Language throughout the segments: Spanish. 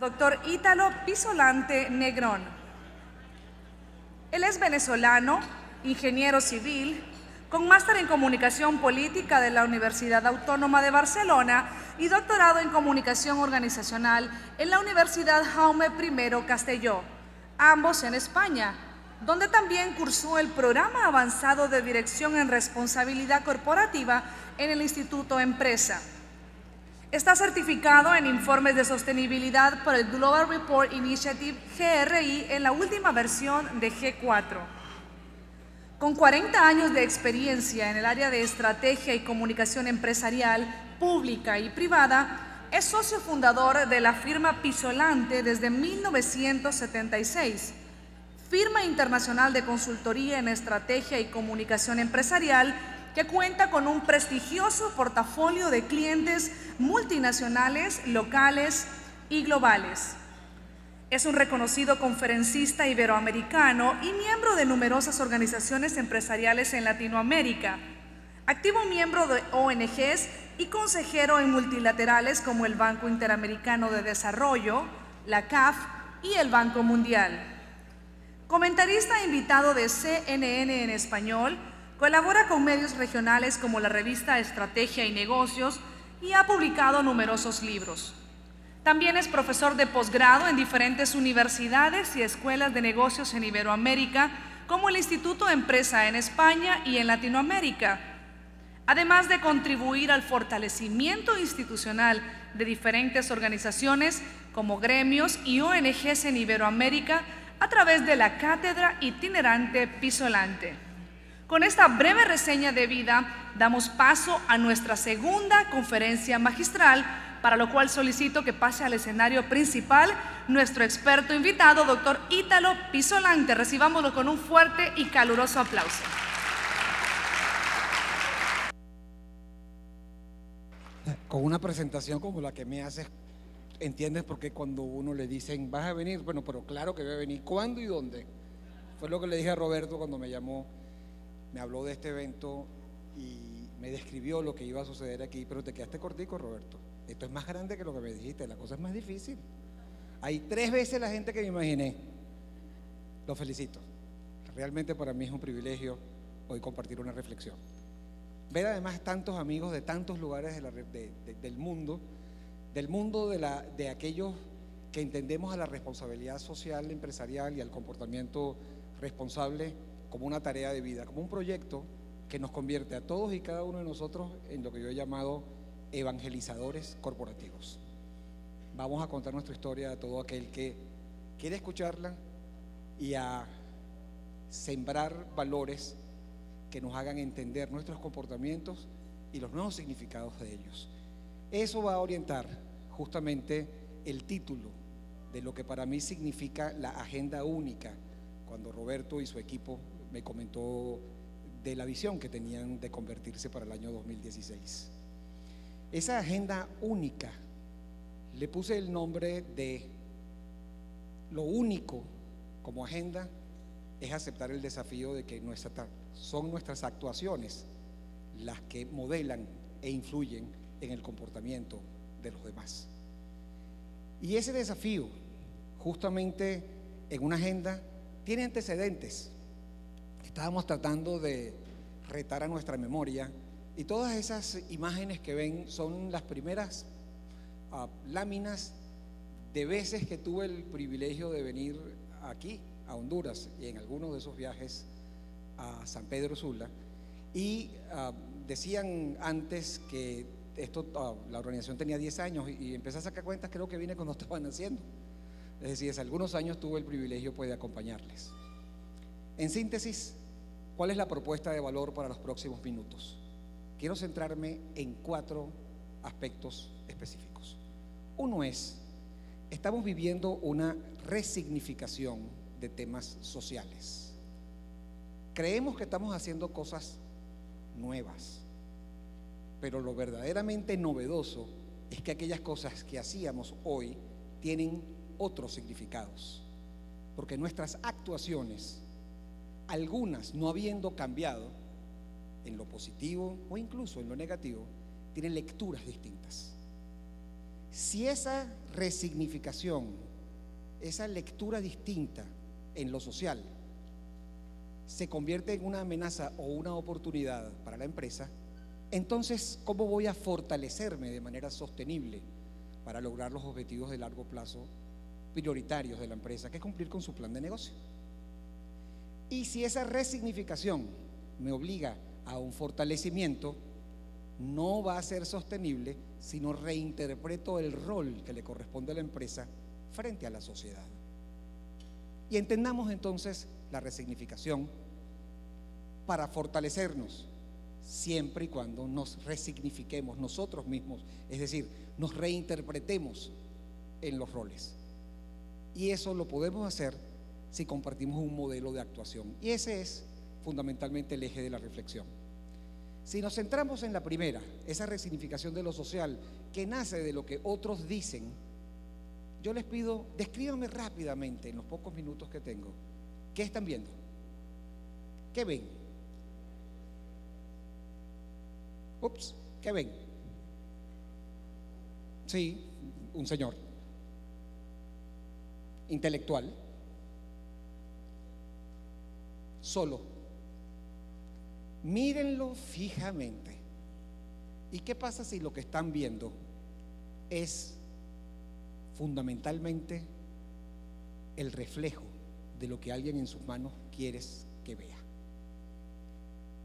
Doctor Ítalo Pisolante Negrón. Él es venezolano, ingeniero civil, con máster en comunicación política de la Universidad Autónoma de Barcelona y doctorado en comunicación organizacional en la Universidad Jaume I Castelló, ambos en España, donde también cursó el programa avanzado de dirección en responsabilidad corporativa en el Instituto Empresa. Está certificado en informes de sostenibilidad por el Global Report Initiative GRI en la última versión de G4. Con 40 años de experiencia en el área de estrategia y comunicación empresarial, pública y privada, es socio fundador de la firma Pisolante desde 1976, firma internacional de consultoría en estrategia y comunicación empresarial que cuenta con un prestigioso portafolio de clientes multinacionales, locales y globales. Es un reconocido conferencista iberoamericano y miembro de numerosas organizaciones empresariales en Latinoamérica. Activo miembro de ONGs y consejero en multilaterales como el Banco Interamericano de Desarrollo, la CAF y el Banco Mundial. Comentarista invitado de CNN en español, Colabora con medios regionales como la revista Estrategia y Negocios y ha publicado numerosos libros. También es profesor de posgrado en diferentes universidades y escuelas de negocios en Iberoamérica, como el Instituto Empresa en España y en Latinoamérica, además de contribuir al fortalecimiento institucional de diferentes organizaciones como gremios y ONGs en Iberoamérica a través de la cátedra itinerante Pisolante. Con esta breve reseña de vida damos paso a nuestra segunda conferencia magistral, para lo cual solicito que pase al escenario principal nuestro experto invitado, doctor Ítalo Pisolante. Recibámoslo con un fuerte y caluroso aplauso. Con una presentación como la que me haces, entiendes por qué cuando uno le dicen, vas a venir, bueno, pero claro que voy a venir, ¿cuándo y dónde? Fue lo que le dije a Roberto cuando me llamó me habló de este evento y me describió lo que iba a suceder aquí, pero te quedaste cortico, Roberto. Esto es más grande que lo que me dijiste, la cosa es más difícil. Hay tres veces la gente que me imaginé. Lo felicito. Realmente para mí es un privilegio hoy compartir una reflexión. Ver además tantos amigos de tantos lugares del mundo, del mundo de, la, de aquellos que entendemos a la responsabilidad social, empresarial y al comportamiento responsable como una tarea de vida, como un proyecto que nos convierte a todos y cada uno de nosotros en lo que yo he llamado evangelizadores corporativos. Vamos a contar nuestra historia a todo aquel que quiere escucharla y a sembrar valores que nos hagan entender nuestros comportamientos y los nuevos significados de ellos. Eso va a orientar justamente el título de lo que para mí significa la agenda única cuando Roberto y su equipo me comentó de la visión que tenían de convertirse para el año 2016. Esa agenda única le puse el nombre de lo único como agenda es aceptar el desafío de que son nuestras actuaciones las que modelan e influyen en el comportamiento de los demás. Y ese desafío, justamente en una agenda, tiene antecedentes. Estábamos tratando de retar a nuestra memoria y todas esas imágenes que ven son las primeras ah, láminas de veces que tuve el privilegio de venir aquí, a Honduras, y en algunos de esos viajes a San Pedro Sula. Y ah, decían antes que esto, ah, la organización tenía 10 años y, empecé a sacar cuentas, creo que vine cuando estaban haciendo. Es decir, hace algunos años tuve el privilegio pues, de acompañarles. En síntesis, ¿Cuál es la propuesta de valor para los próximos minutos? Quiero centrarme en cuatro aspectos específicos. Uno es, estamos viviendo una resignificación de temas sociales. Creemos que estamos haciendo cosas nuevas, pero lo verdaderamente novedoso es que aquellas cosas que hacíamos hoy tienen otros significados, porque nuestras actuaciones algunas no habiendo cambiado en lo positivo o incluso en lo negativo, tienen lecturas distintas. Si esa resignificación, esa lectura distinta en lo social, se convierte en una amenaza o una oportunidad para la empresa, entonces, ¿cómo voy a fortalecerme de manera sostenible para lograr los objetivos de largo plazo prioritarios de la empresa, que es cumplir con su plan de negocio? Y si esa resignificación me obliga a un fortalecimiento, no va a ser sostenible si no reinterpreto el rol que le corresponde a la empresa frente a la sociedad. Y entendamos entonces la resignificación para fortalecernos siempre y cuando nos resignifiquemos nosotros mismos, es decir, nos reinterpretemos en los roles. Y eso lo podemos hacer si compartimos un modelo de actuación. Y ese es fundamentalmente el eje de la reflexión. Si nos centramos en la primera, esa resignificación de lo social, que nace de lo que otros dicen, yo les pido, descríbanme rápidamente, en los pocos minutos que tengo, ¿qué están viendo? ¿Qué ven? Ups, ¿qué ven? Sí, un señor intelectual, solo. Mírenlo fijamente. ¿Y qué pasa si lo que están viendo es fundamentalmente el reflejo de lo que alguien en sus manos quieres que vea?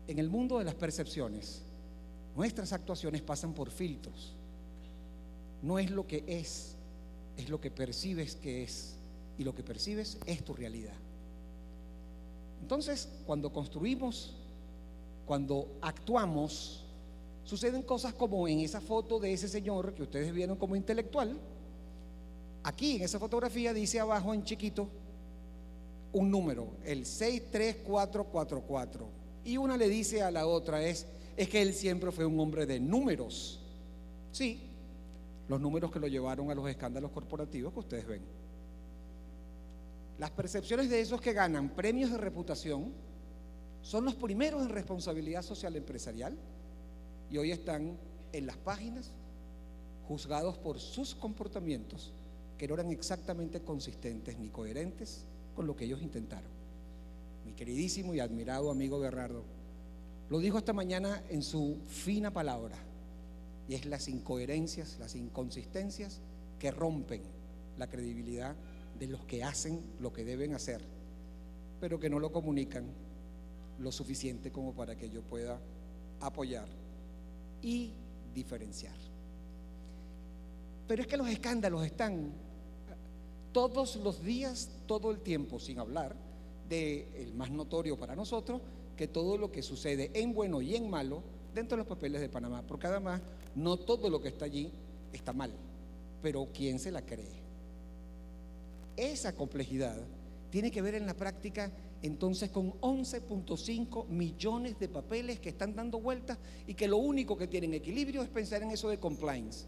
En el mundo de las percepciones, nuestras actuaciones pasan por filtros. No es lo que es, es lo que percibes que es. Y lo que percibes es tu realidad. Entonces, cuando construimos, cuando actuamos, suceden cosas como en esa foto de ese señor que ustedes vieron como intelectual. Aquí en esa fotografía dice abajo en chiquito un número, el 63444. Y una le dice a la otra es, es que él siempre fue un hombre de números. Sí, los números que lo llevaron a los escándalos corporativos que ustedes ven. Las percepciones de esos que ganan premios de reputación son los primeros en responsabilidad social empresarial y hoy están en las páginas juzgados por sus comportamientos que no eran exactamente consistentes ni coherentes con lo que ellos intentaron. Mi queridísimo y admirado amigo Bernardo lo dijo esta mañana en su fina palabra y es las incoherencias, las inconsistencias que rompen la credibilidad de los que hacen lo que deben hacer, pero que no lo comunican lo suficiente como para que yo pueda apoyar y diferenciar. Pero es que los escándalos están todos los días, todo el tiempo, sin hablar del el más notorio para nosotros, que todo lo que sucede en bueno y en malo dentro de los papeles de Panamá. Porque además, no todo lo que está allí está mal, pero ¿quién se la cree? Esa complejidad tiene que ver en la práctica entonces con 11.5 millones de papeles que están dando vueltas y que lo único que tienen equilibrio es pensar en eso de compliance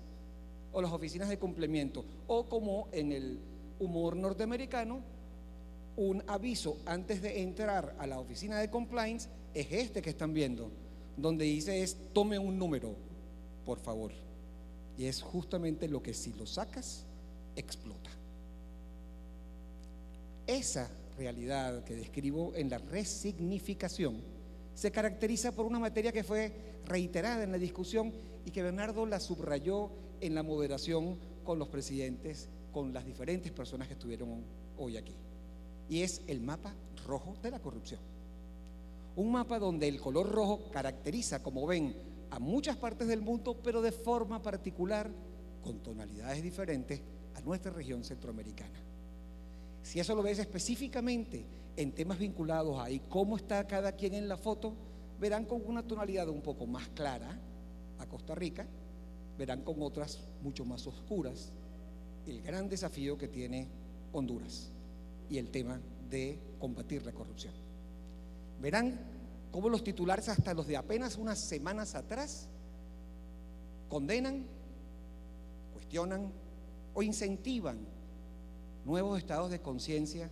o las oficinas de cumplimiento o como en el humor norteamericano un aviso antes de entrar a la oficina de compliance es este que están viendo donde dice es tome un número por favor y es justamente lo que si lo sacas explota esa realidad que describo en la resignificación se caracteriza por una materia que fue reiterada en la discusión y que Bernardo la subrayó en la moderación con los presidentes, con las diferentes personas que estuvieron hoy aquí. Y es el mapa rojo de la corrupción. Un mapa donde el color rojo caracteriza, como ven, a muchas partes del mundo, pero de forma particular, con tonalidades diferentes, a nuestra región centroamericana. Si eso lo ves específicamente en temas vinculados a cómo está cada quien en la foto, verán con una tonalidad un poco más clara a Costa Rica, verán con otras mucho más oscuras el gran desafío que tiene Honduras y el tema de combatir la corrupción. Verán cómo los titulares, hasta los de apenas unas semanas atrás, condenan, cuestionan o incentivan nuevos estados de conciencia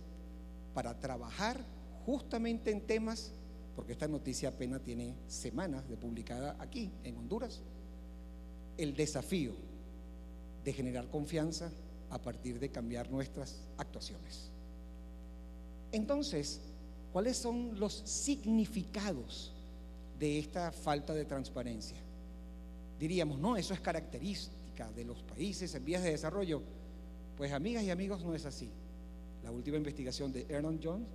para trabajar justamente en temas, porque esta noticia apenas tiene semanas de publicada aquí en Honduras, el desafío de generar confianza a partir de cambiar nuestras actuaciones. Entonces, ¿cuáles son los significados de esta falta de transparencia? Diríamos, no, eso es característica de los países en vías de desarrollo. Pues amigas y amigos, no es así. La última investigación de Ernst Jones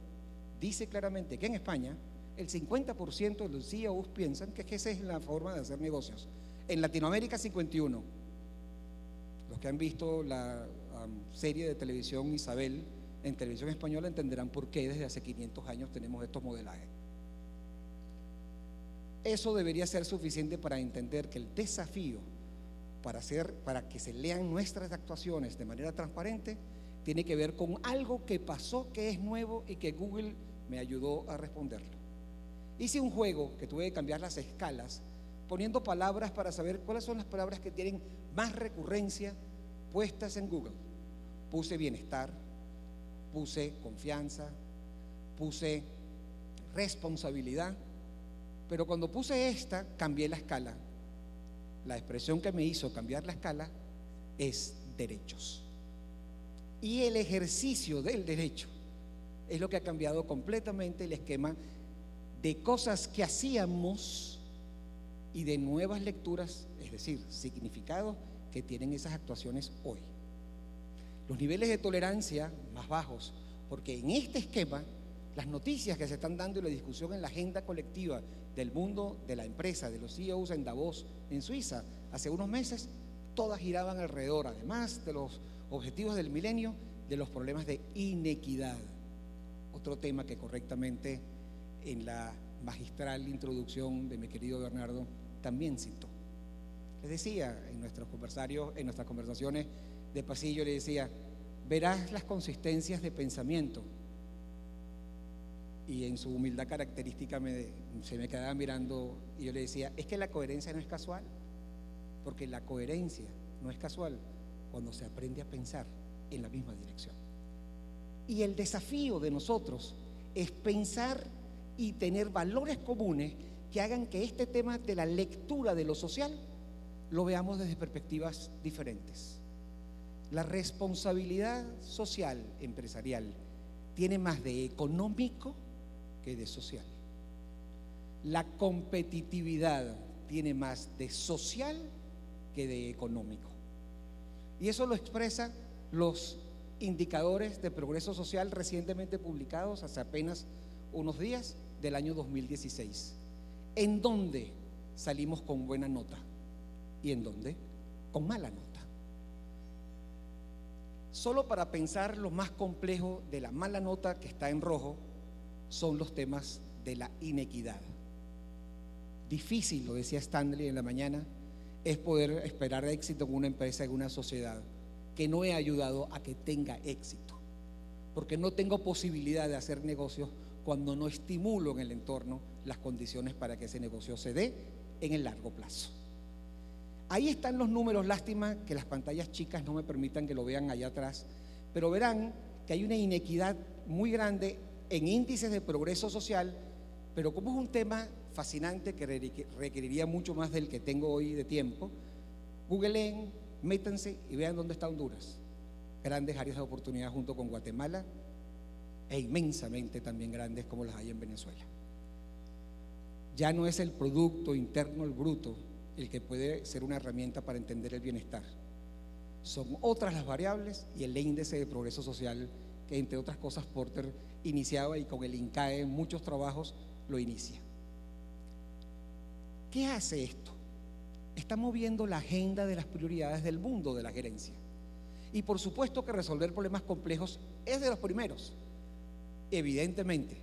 dice claramente que en España el 50% de los CEOs piensan que esa es la forma de hacer negocios. En Latinoamérica 51. Los que han visto la serie de televisión Isabel en televisión española entenderán por qué desde hace 500 años tenemos estos modelajes. Eso debería ser suficiente para entender que el desafío para, hacer, para que se lean nuestras actuaciones de manera transparente tiene que ver con algo que pasó, que es nuevo y que Google me ayudó a responderlo. Hice un juego que tuve que cambiar las escalas, poniendo palabras para saber cuáles son las palabras que tienen más recurrencia puestas en Google. Puse bienestar, puse confianza, puse responsabilidad, pero cuando puse esta, cambié la escala. La expresión que me hizo cambiar la escala es derechos. Y el ejercicio del derecho es lo que ha cambiado completamente el esquema de cosas que hacíamos y de nuevas lecturas, es decir, significados que tienen esas actuaciones hoy. Los niveles de tolerancia más bajos, porque en este esquema, las noticias que se están dando y la discusión en la agenda colectiva del mundo de la empresa, de los CEOs en Davos, en Suiza, hace unos meses, todas giraban alrededor, además de los objetivos del milenio, de los problemas de inequidad. Otro tema que correctamente en la magistral introducción de mi querido Bernardo también citó. Les decía en nuestros conversarios, en nuestras conversaciones de pasillo, le decía, verás las consistencias de pensamiento. Y en su humildad característica se me quedaba mirando y yo le decía, es que la coherencia no es casual, porque la coherencia no es casual cuando se aprende a pensar en la misma dirección. Y el desafío de nosotros es pensar y tener valores comunes que hagan que este tema de la lectura de lo social lo veamos desde perspectivas diferentes. La responsabilidad social empresarial tiene más de económico que de social. La competitividad tiene más de social que de económico. Y eso lo expresa los indicadores de progreso social recientemente publicados hace apenas unos días del año 2016. ¿En dónde salimos con buena nota? ¿Y en dónde? Con mala nota. Solo para pensar lo más complejo de la mala nota que está en rojo son los temas de la inequidad. Difícil, lo decía Stanley en la mañana, es poder esperar éxito en una empresa, en una sociedad que no he ayudado a que tenga éxito. Porque no tengo posibilidad de hacer negocios cuando no estimulo en el entorno las condiciones para que ese negocio se dé en el largo plazo. Ahí están los números, lástima que las pantallas chicas no me permitan que lo vean allá atrás, pero verán que hay una inequidad muy grande en índices de progreso social, pero como es un tema fascinante que requeriría mucho más del que tengo hoy de tiempo, googleen, métanse y vean dónde está Honduras. Grandes áreas de oportunidad junto con Guatemala, e inmensamente también grandes como las hay en Venezuela. Ya no es el Producto Interno, el bruto, el que puede ser una herramienta para entender el bienestar. Son otras las variables y el índice de progreso social que entre otras cosas Porter iniciaba y con el INCAE en muchos trabajos lo inicia. ¿Qué hace esto? Está moviendo la agenda de las prioridades del mundo de la gerencia. Y por supuesto que resolver problemas complejos es de los primeros evidentemente,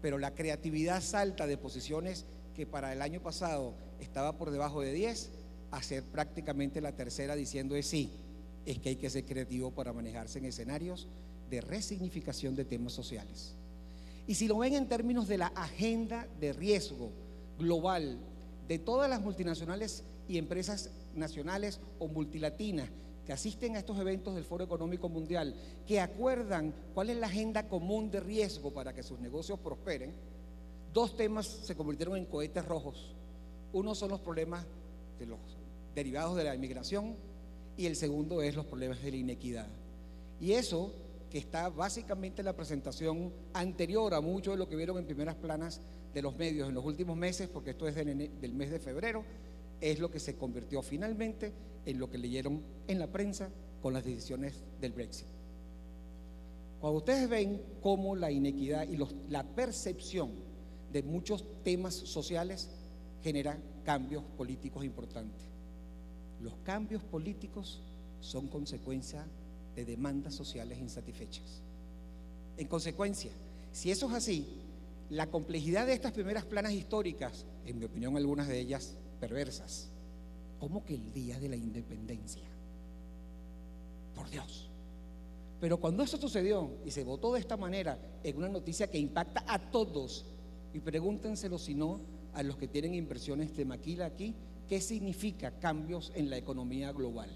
pero la creatividad salta de posiciones que para el año pasado estaba por debajo de 10 a ser prácticamente la tercera diciendo es sí, es que hay que ser creativo para manejarse en escenarios de resignificación de temas sociales. Y si lo ven en términos de la agenda de riesgo global de todas las multinacionales y empresas nacionales o multilatinas que asisten a estos eventos del Foro Económico Mundial, que acuerdan cuál es la agenda común de riesgo para que sus negocios prosperen, dos temas se convirtieron en cohetes rojos. Uno son los problemas derivados de la inmigración y el segundo es los problemas de la inequidad. Y eso que está básicamente en la presentación anterior a mucho de lo que vieron en primeras planas de los medios en los últimos meses, porque esto es del mes de febrero, es lo que se convirtió finalmente en lo que leyeron en la prensa con las decisiones del Brexit. Cuando ustedes ven cómo la inequidad y la percepción de muchos temas sociales genera cambios políticos importantes. Los cambios políticos son consecuencia de demandas sociales insatisfechas. En consecuencia, si eso es así, la complejidad de estas primeras planas históricas, en mi opinión algunas de ellas perversas, como que el día de la independencia, por Dios. Pero cuando eso sucedió y se votó de esta manera en una noticia que impacta a todos, y pregúntenselo si no a los que tienen inversiones de maquila aquí, ¿qué significa cambios en la economía global?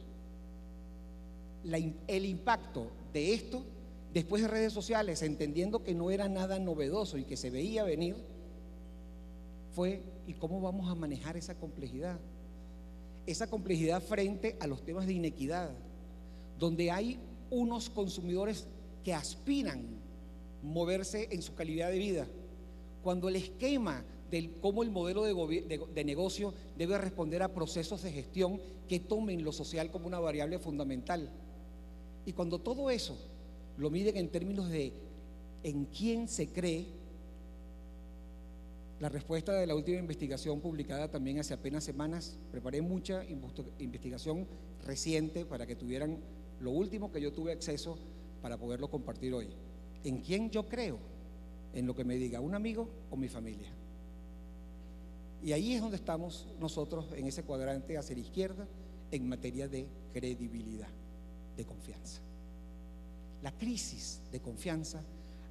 El impacto de esto, después de redes sociales, entendiendo que no era nada novedoso y que se veía venir, fue, ¿y cómo vamos a manejar esa complejidad? Esa complejidad frente a los temas de inequidad, donde hay unos consumidores que aspiran moverse en su calidad de vida, cuando el esquema de cómo el modelo de, negocio debe responder a procesos de gestión que tomen lo social como una variable fundamental. Y cuando todo eso lo miden en términos de en quién se cree, la respuesta de la última investigación publicada también hace apenas semanas, preparé mucha investigación reciente para que tuvieran lo último que yo tuve acceso para poderlo compartir hoy. ¿En quién yo creo? En lo que me diga un amigo o mi familia. Y ahí es donde estamos nosotros en ese cuadrante hacia la izquierda en materia de credibilidad, de confianza. La crisis de confianza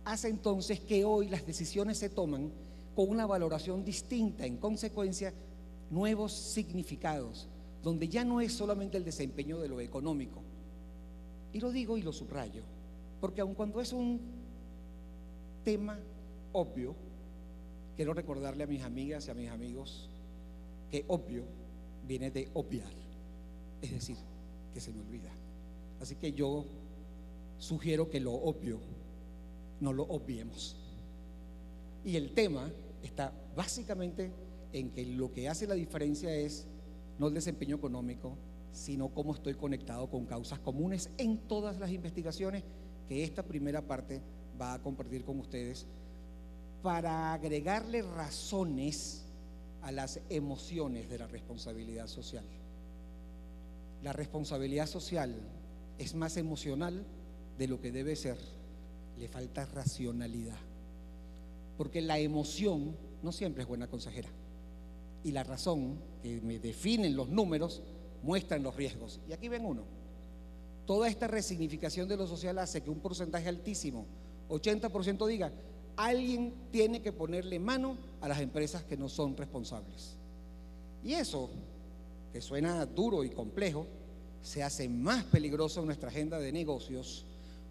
hace entonces que hoy las decisiones se toman con una valoración distinta, en consecuencia, nuevos significados, donde ya no es solamente el desempeño de lo económico. Y lo digo y lo subrayo, porque aun cuando es un tema obvio, quiero recordarle a mis amigas y a mis amigos que obvio viene de obviar, es decir, que se me olvida. Así que yo sugiero que lo obvio no lo obviemos. Y el tema está básicamente en que lo que hace la diferencia es no el desempeño económico, sino cómo estoy conectado con causas comunes en todas las investigaciones que esta primera parte va a compartir con ustedes para agregarle razones a las emociones de la responsabilidad social. La responsabilidad social es más emocional de lo que debe ser. Le falta racionalidad. Porque la emoción no siempre es buena consejera. Y la razón que me definen los números muestran los riesgos. Y aquí ven uno. Toda esta resignificación de lo social hace que un porcentaje altísimo, 80% diga, alguien tiene que ponerle mano a las empresas que no son responsables. Y eso, que suena duro y complejo, se hace más peligroso en nuestra agenda de negocios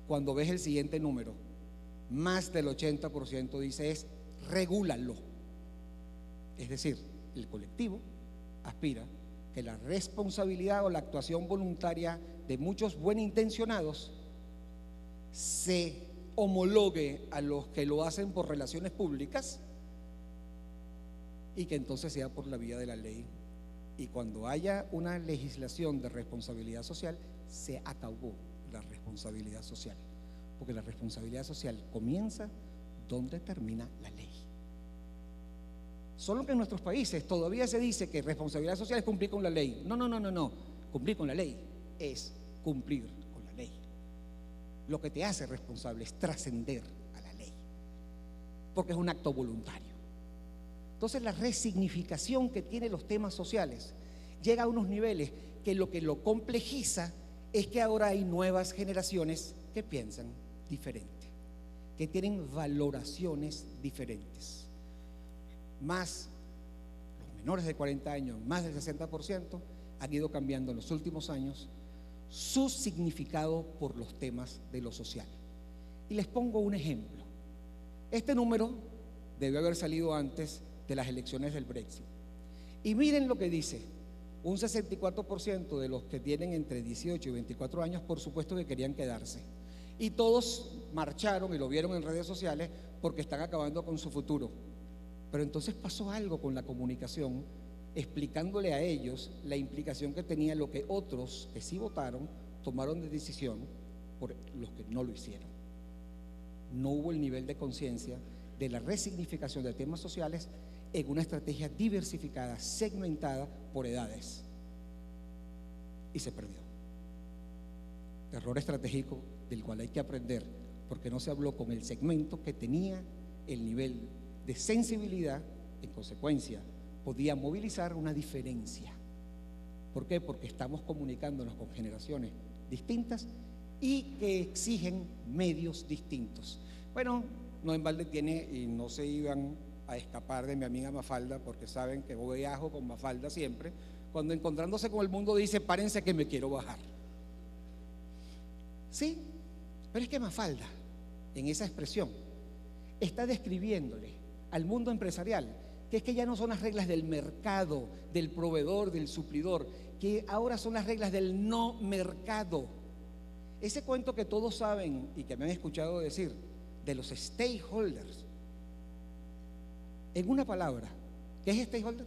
cuando ves el siguiente número. Más del 80% dice es regúlalo. Es decir, el colectivo aspira que la responsabilidad o la actuación voluntaria de muchos intencionados se homologue a los que lo hacen por relaciones públicas y que entonces sea por la vía de la ley. Y cuando haya una legislación de responsabilidad social, se acabó responsabilidad social. Porque la responsabilidad social comienza donde termina la ley. Solo que en nuestros países todavía se dice que responsabilidad social es cumplir con la ley. No, no, no, no, no. Cumplir con la ley es cumplir lo que te hace responsable es trascender a la ley, porque es un acto voluntario. Entonces la resignificación que tienen los temas sociales llega a unos niveles que lo que lo complejiza es que ahora hay nuevas generaciones que piensan diferente, que tienen valoraciones diferentes. Más los menores de 40 años, más del 60%, han ido cambiando en los últimos años su significado por los temas de lo social. Y les pongo un ejemplo. Este número debió haber salido antes de las elecciones del Brexit. Y miren lo que dice. Un 64% de los que tienen entre 18 y 24 años, por supuesto que querían quedarse. Y todos marcharon y lo vieron en redes sociales porque están acabando con su futuro. Pero entonces pasó algo con la comunicación, explicándole a ellos la implicación que tenía lo que otros que sí votaron tomaron de decisión por los que no lo hicieron. No hubo el nivel de conciencia de la resignificación de temas sociales en una estrategia diversificada, segmentada por edades. Y se perdió. Error estratégico del cual hay que aprender, porque no se habló con el segmento que tenía el nivel de sensibilidad, en consecuencia, podía movilizar una diferencia. ¿Por qué? Porque estamos comunicándonos con generaciones distintas y que exigen medios distintos. Bueno, no en balde tiene y no se iban escapar de mi amiga Mafalda porque saben que voy viajo con Mafalda siempre. Cuando encontrándose con el mundo dice, párense que me quiero bajar. Sí, pero es que Mafalda, en esa expresión, está describiéndole al mundo empresarial que es que ya no son las reglas del mercado, del proveedor, del suplidor, que ahora son las reglas del no mercado. Ese cuento que todos saben y que me han escuchado decir de los stakeholders, en una palabra, ¿qué es stakeholder?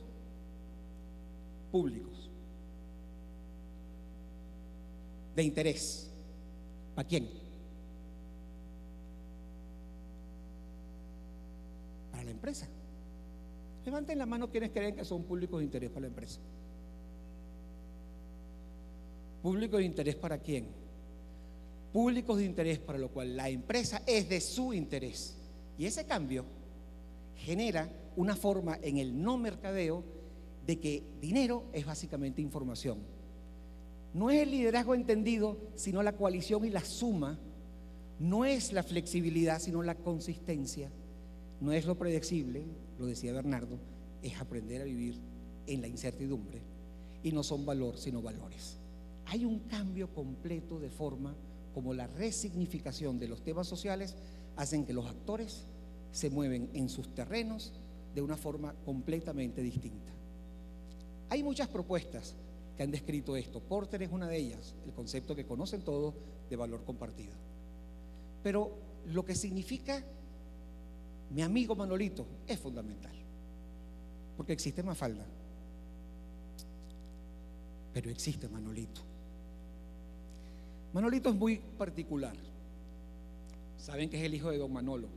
Públicos. De interés. ¿Para quién? Para la empresa. Levanten la mano quienes creen que son públicos de interés para la empresa. ¿Públicos de interés para quién? Públicos de interés para lo cual la empresa es de su interés. Y ese cambio genera una forma en el no mercadeo de que dinero es básicamente información. No es el liderazgo entendido, sino la coalición y la suma. No es la flexibilidad, sino la consistencia. No es lo predecible, lo decía Bernardo, es aprender a vivir en la incertidumbre. Y no son valor, sino valores. Hay un cambio completo de forma como la resignificación de los temas sociales hacen que los actores se mueven en sus terrenos de una forma completamente distinta. Hay muchas propuestas que han descrito esto. Porter es una de ellas, el concepto que conocen todos de valor compartido. Pero lo que significa mi amigo Manolito es fundamental, porque existe Mafalda, pero existe Manolito. Manolito es muy particular. Saben que es el hijo de don Manolo.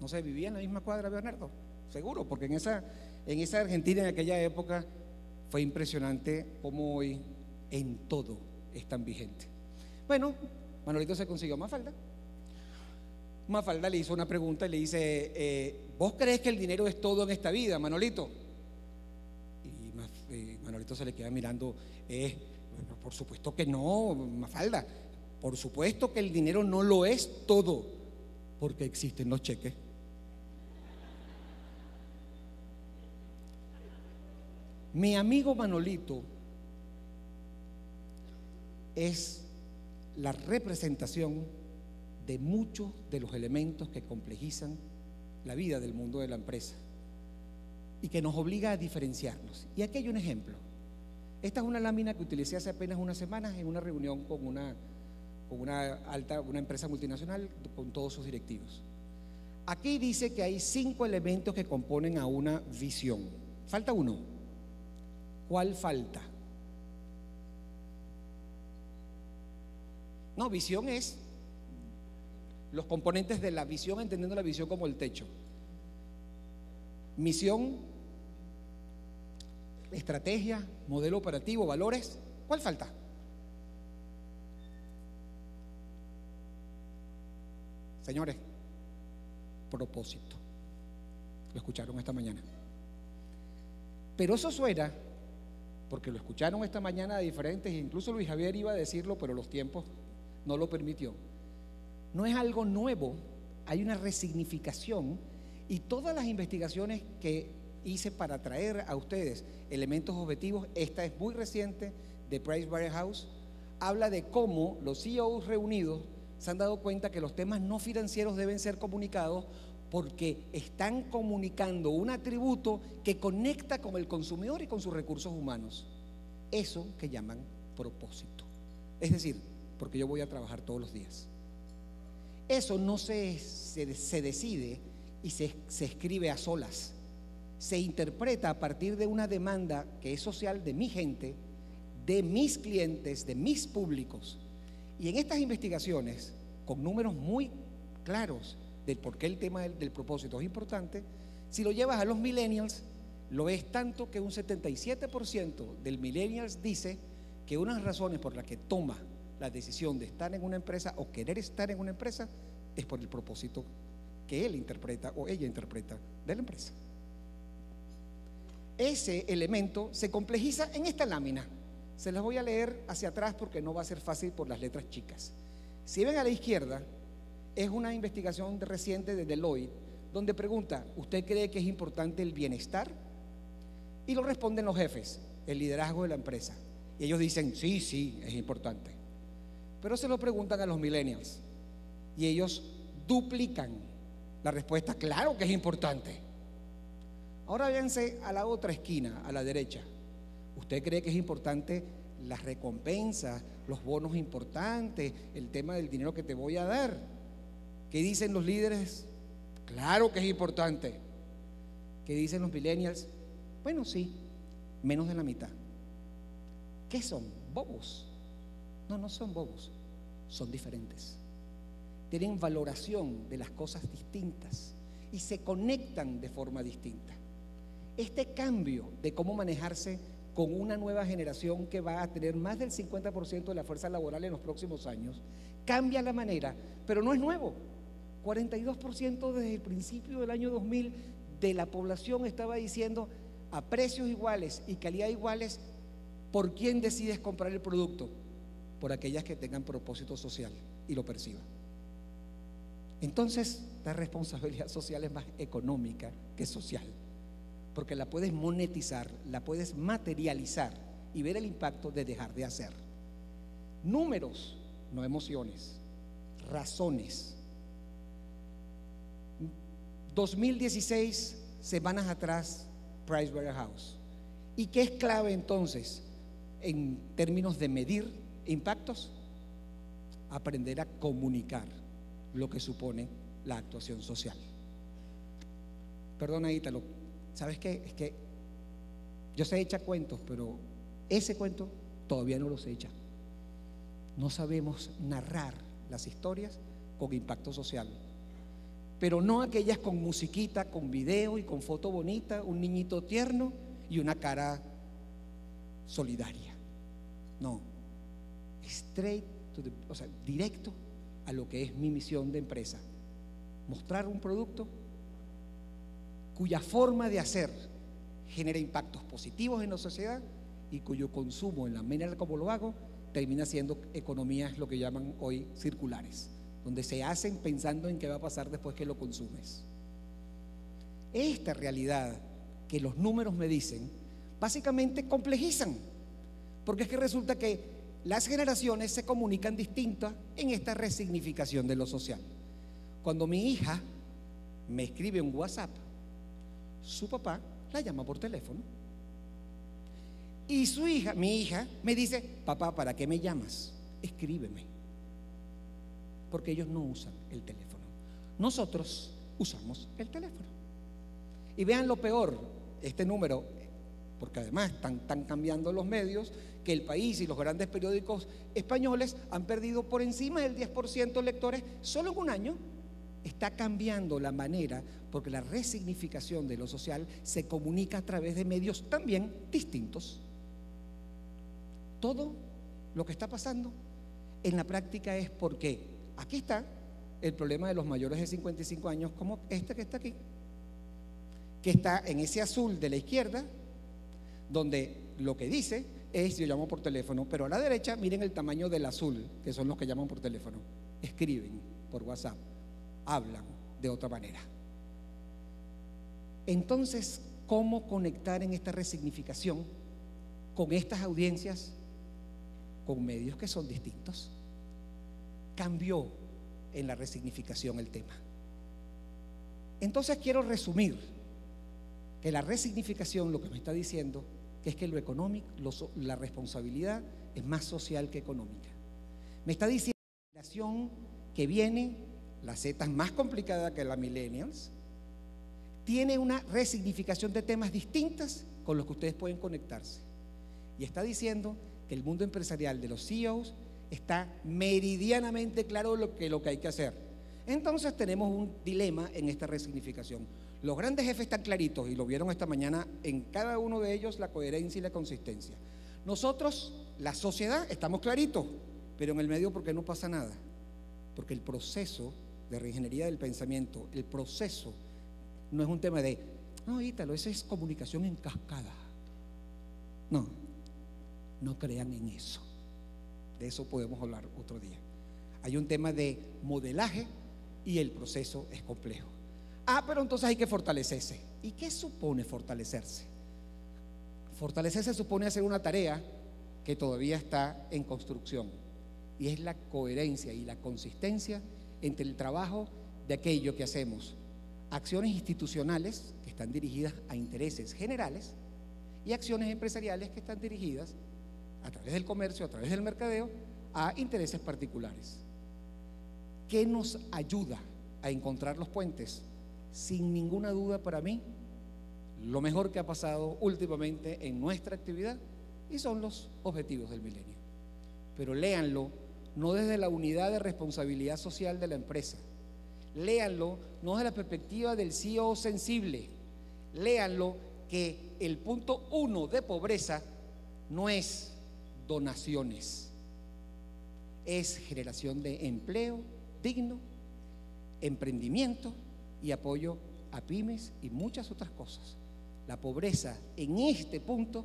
No se vivía en la misma cuadra Bernardo, seguro, porque en esa, en esa Argentina en aquella época fue impresionante cómo hoy en todo es tan vigente. Bueno, Manolito se consiguió Mafalda. Mafalda le hizo una pregunta y le dice, eh, ¿vos crees que el dinero es todo en esta vida, Manolito? Y eh, Manolito se le queda mirando, eh, por supuesto que no, Mafalda, por supuesto que el dinero no lo es todo, porque existen los cheques. Mi amigo Manolito es la representación de muchos de los elementos que complejizan la vida del mundo de la empresa y que nos obliga a diferenciarnos. Y aquí hay un ejemplo. Esta es una lámina que utilicé hace apenas unas semanas en una reunión con una, con una alta, una empresa multinacional con todos sus directivos. Aquí dice que hay cinco elementos que componen a una visión. Falta uno. ¿Cuál falta? No, visión es los componentes de la visión, entendiendo la visión como el techo. Misión, estrategia, modelo operativo, valores. ¿Cuál falta? Señores, propósito. Lo escucharon esta mañana. Pero eso suena porque lo escucharon esta mañana de diferentes, incluso Luis Javier iba a decirlo, pero los tiempos no lo permitió. No es algo nuevo, hay una resignificación y todas las investigaciones que hice para traer a ustedes elementos objetivos, esta es muy reciente de Price House, habla de cómo los CEOs reunidos se han dado cuenta que los temas no financieros deben ser comunicados porque están comunicando un atributo que conecta con el consumidor y con sus recursos humanos. eso que llaman propósito. Es decir, porque yo voy a trabajar todos los días. Eso no se, se, decide y se, se escribe a solas. Se interpreta a partir de una demanda que es social de mi gente, de mis clientes, de mis públicos. Y en estas investigaciones, con números muy claros del por qué el tema del, propósito es importante, si lo llevas a los millennials, lo es tanto que un 77% del millennials dice que una de las razones por las que toma la decisión de estar en una empresa o querer estar en una empresa es por el propósito que él interpreta o ella interpreta de la empresa. Ese elemento se complejiza en esta lámina. Se las voy a leer hacia atrás porque no va a ser fácil por las letras chicas. Si ven a la izquierda, es una investigación reciente de Deloitte donde pregunta, ¿usted cree que es importante el bienestar? Y lo responden los jefes, el liderazgo de la empresa. Y ellos dicen, sí, sí, es importante. Pero se lo preguntan a los millennials. Y ellos duplican la respuesta, claro que es importante. Ahora véanse a la otra esquina, a la derecha. ¿Usted cree que es importante las recompensas, los bonos importantes, el tema del dinero que te voy a dar? ¿Qué dicen los líderes? Claro que es importante. ¿Qué dicen los millennials? Bueno, sí, menos de la mitad. ¿Qué son? Bobos. No, no son bobos, son diferentes. Tienen valoración de las cosas distintas y se conectan de forma distinta. Este cambio de cómo manejarse con una nueva generación que va a tener más del 50% de la fuerza laboral en los próximos años, cambia la manera, pero no es nuevo. 42% desde el principio del año 2000 de la población estaba diciendo, a precios iguales y calidad iguales, ¿por quién decides comprar el producto? Por aquellas que tengan propósito social y lo perciban. Entonces, la responsabilidad social es más económica que social, porque la puedes monetizar, la puedes materializar y ver el impacto de dejar de hacer. Números, no emociones, razones. 2016, semanas atrás, Pricewaterhouse. ¿Y qué es clave entonces en términos de medir impactos? Aprender a comunicar lo que supone la actuación social. Perdona, Ítalo, ¿sabes qué? Es que yo sé echar cuentos, pero ese cuento todavía no lo sé echar. No sabemos narrar las historias con impacto social pero no aquellas con musiquita, con video y con foto bonita, un niñito tierno y una cara solidaria. No, straight o sea, directo a lo que es mi misión de empresa. Mostrar un producto cuya forma de hacer genera impactos positivos en la sociedad y cuyo consumo en la manera como lo hago termina siendo economías lo que llaman hoy circulares donde se hacen pensando en qué va a pasar después que lo consumes. Esta realidad que los números me dicen, básicamente complejizan, porque es que resulta que las generaciones se comunican distintas en esta resignificación de lo social. Cuando mi hija me escribe un WhatsApp, su papá la llama por teléfono. Y su hija, mi hija, me dice, papá, ¿para qué me llamas? Escríbeme porque ellos no usan el teléfono. Nosotros usamos el teléfono. Y vean lo peor, este número, porque además están, cambiando los medios, que el país y los grandes periódicos españoles han perdido por encima del 10% de lectores solo en un año. Está cambiando la manera, porque la resignificación de lo social se comunica a través de medios también distintos. Todo lo que está pasando en la práctica es porque Aquí está el problema de los mayores de 55 años, como este que está aquí, que está en ese azul de la izquierda, donde lo que dice es yo llamo por teléfono, pero a la derecha miren el tamaño del azul, que son los que llaman por teléfono, escriben por WhatsApp, hablan de otra manera. Entonces, ¿cómo conectar en esta resignificación con estas audiencias con medios que son distintos? Cambió en la resignificación el tema. Entonces quiero resumir que la resignificación lo que me está diciendo que es que lo económico, la responsabilidad es más social que económica. Me está diciendo la generación que viene, la Z es más complicada que la millennials, tiene una resignificación de temas distintas con los que ustedes pueden conectarse. Y está diciendo que el mundo empresarial de los CEOs está meridianamente claro lo que, lo que hay que hacer. Entonces tenemos un dilema en esta resignificación. Los grandes jefes están claritos y lo vieron esta mañana en cada uno de ellos la coherencia y la consistencia. Nosotros, la sociedad, estamos claritos, pero en el medio porque no pasa nada. Porque el proceso de reingeniería del pensamiento, el proceso no es un tema de, no, Ítalo, esa es comunicación en cascada. No, no crean en eso. De eso podemos hablar otro día. Hay un tema de modelaje y el proceso es complejo. Ah, pero entonces hay que fortalecerse. ¿Y qué supone fortalecerse? Fortalecerse supone hacer una tarea que todavía está en construcción y es la coherencia y la consistencia entre el trabajo de aquello que hacemos, acciones institucionales que están dirigidas a intereses generales y acciones empresariales que están dirigidas a través del comercio, a través del mercadeo, a intereses particulares. ¿Qué nos ayuda a encontrar los puentes? sin ninguna duda para mí, lo mejor que ha pasado últimamente en nuestra actividad y son los objetivos del milenio. Pero léanlo no desde la unidad de responsabilidad social de la empresa, léanlo no desde la perspectiva del CEO sensible, léanlo que el punto uno de pobreza no es donaciones, es generación de empleo digno, emprendimiento y apoyo a pymes y muchas otras cosas. La pobreza en este punto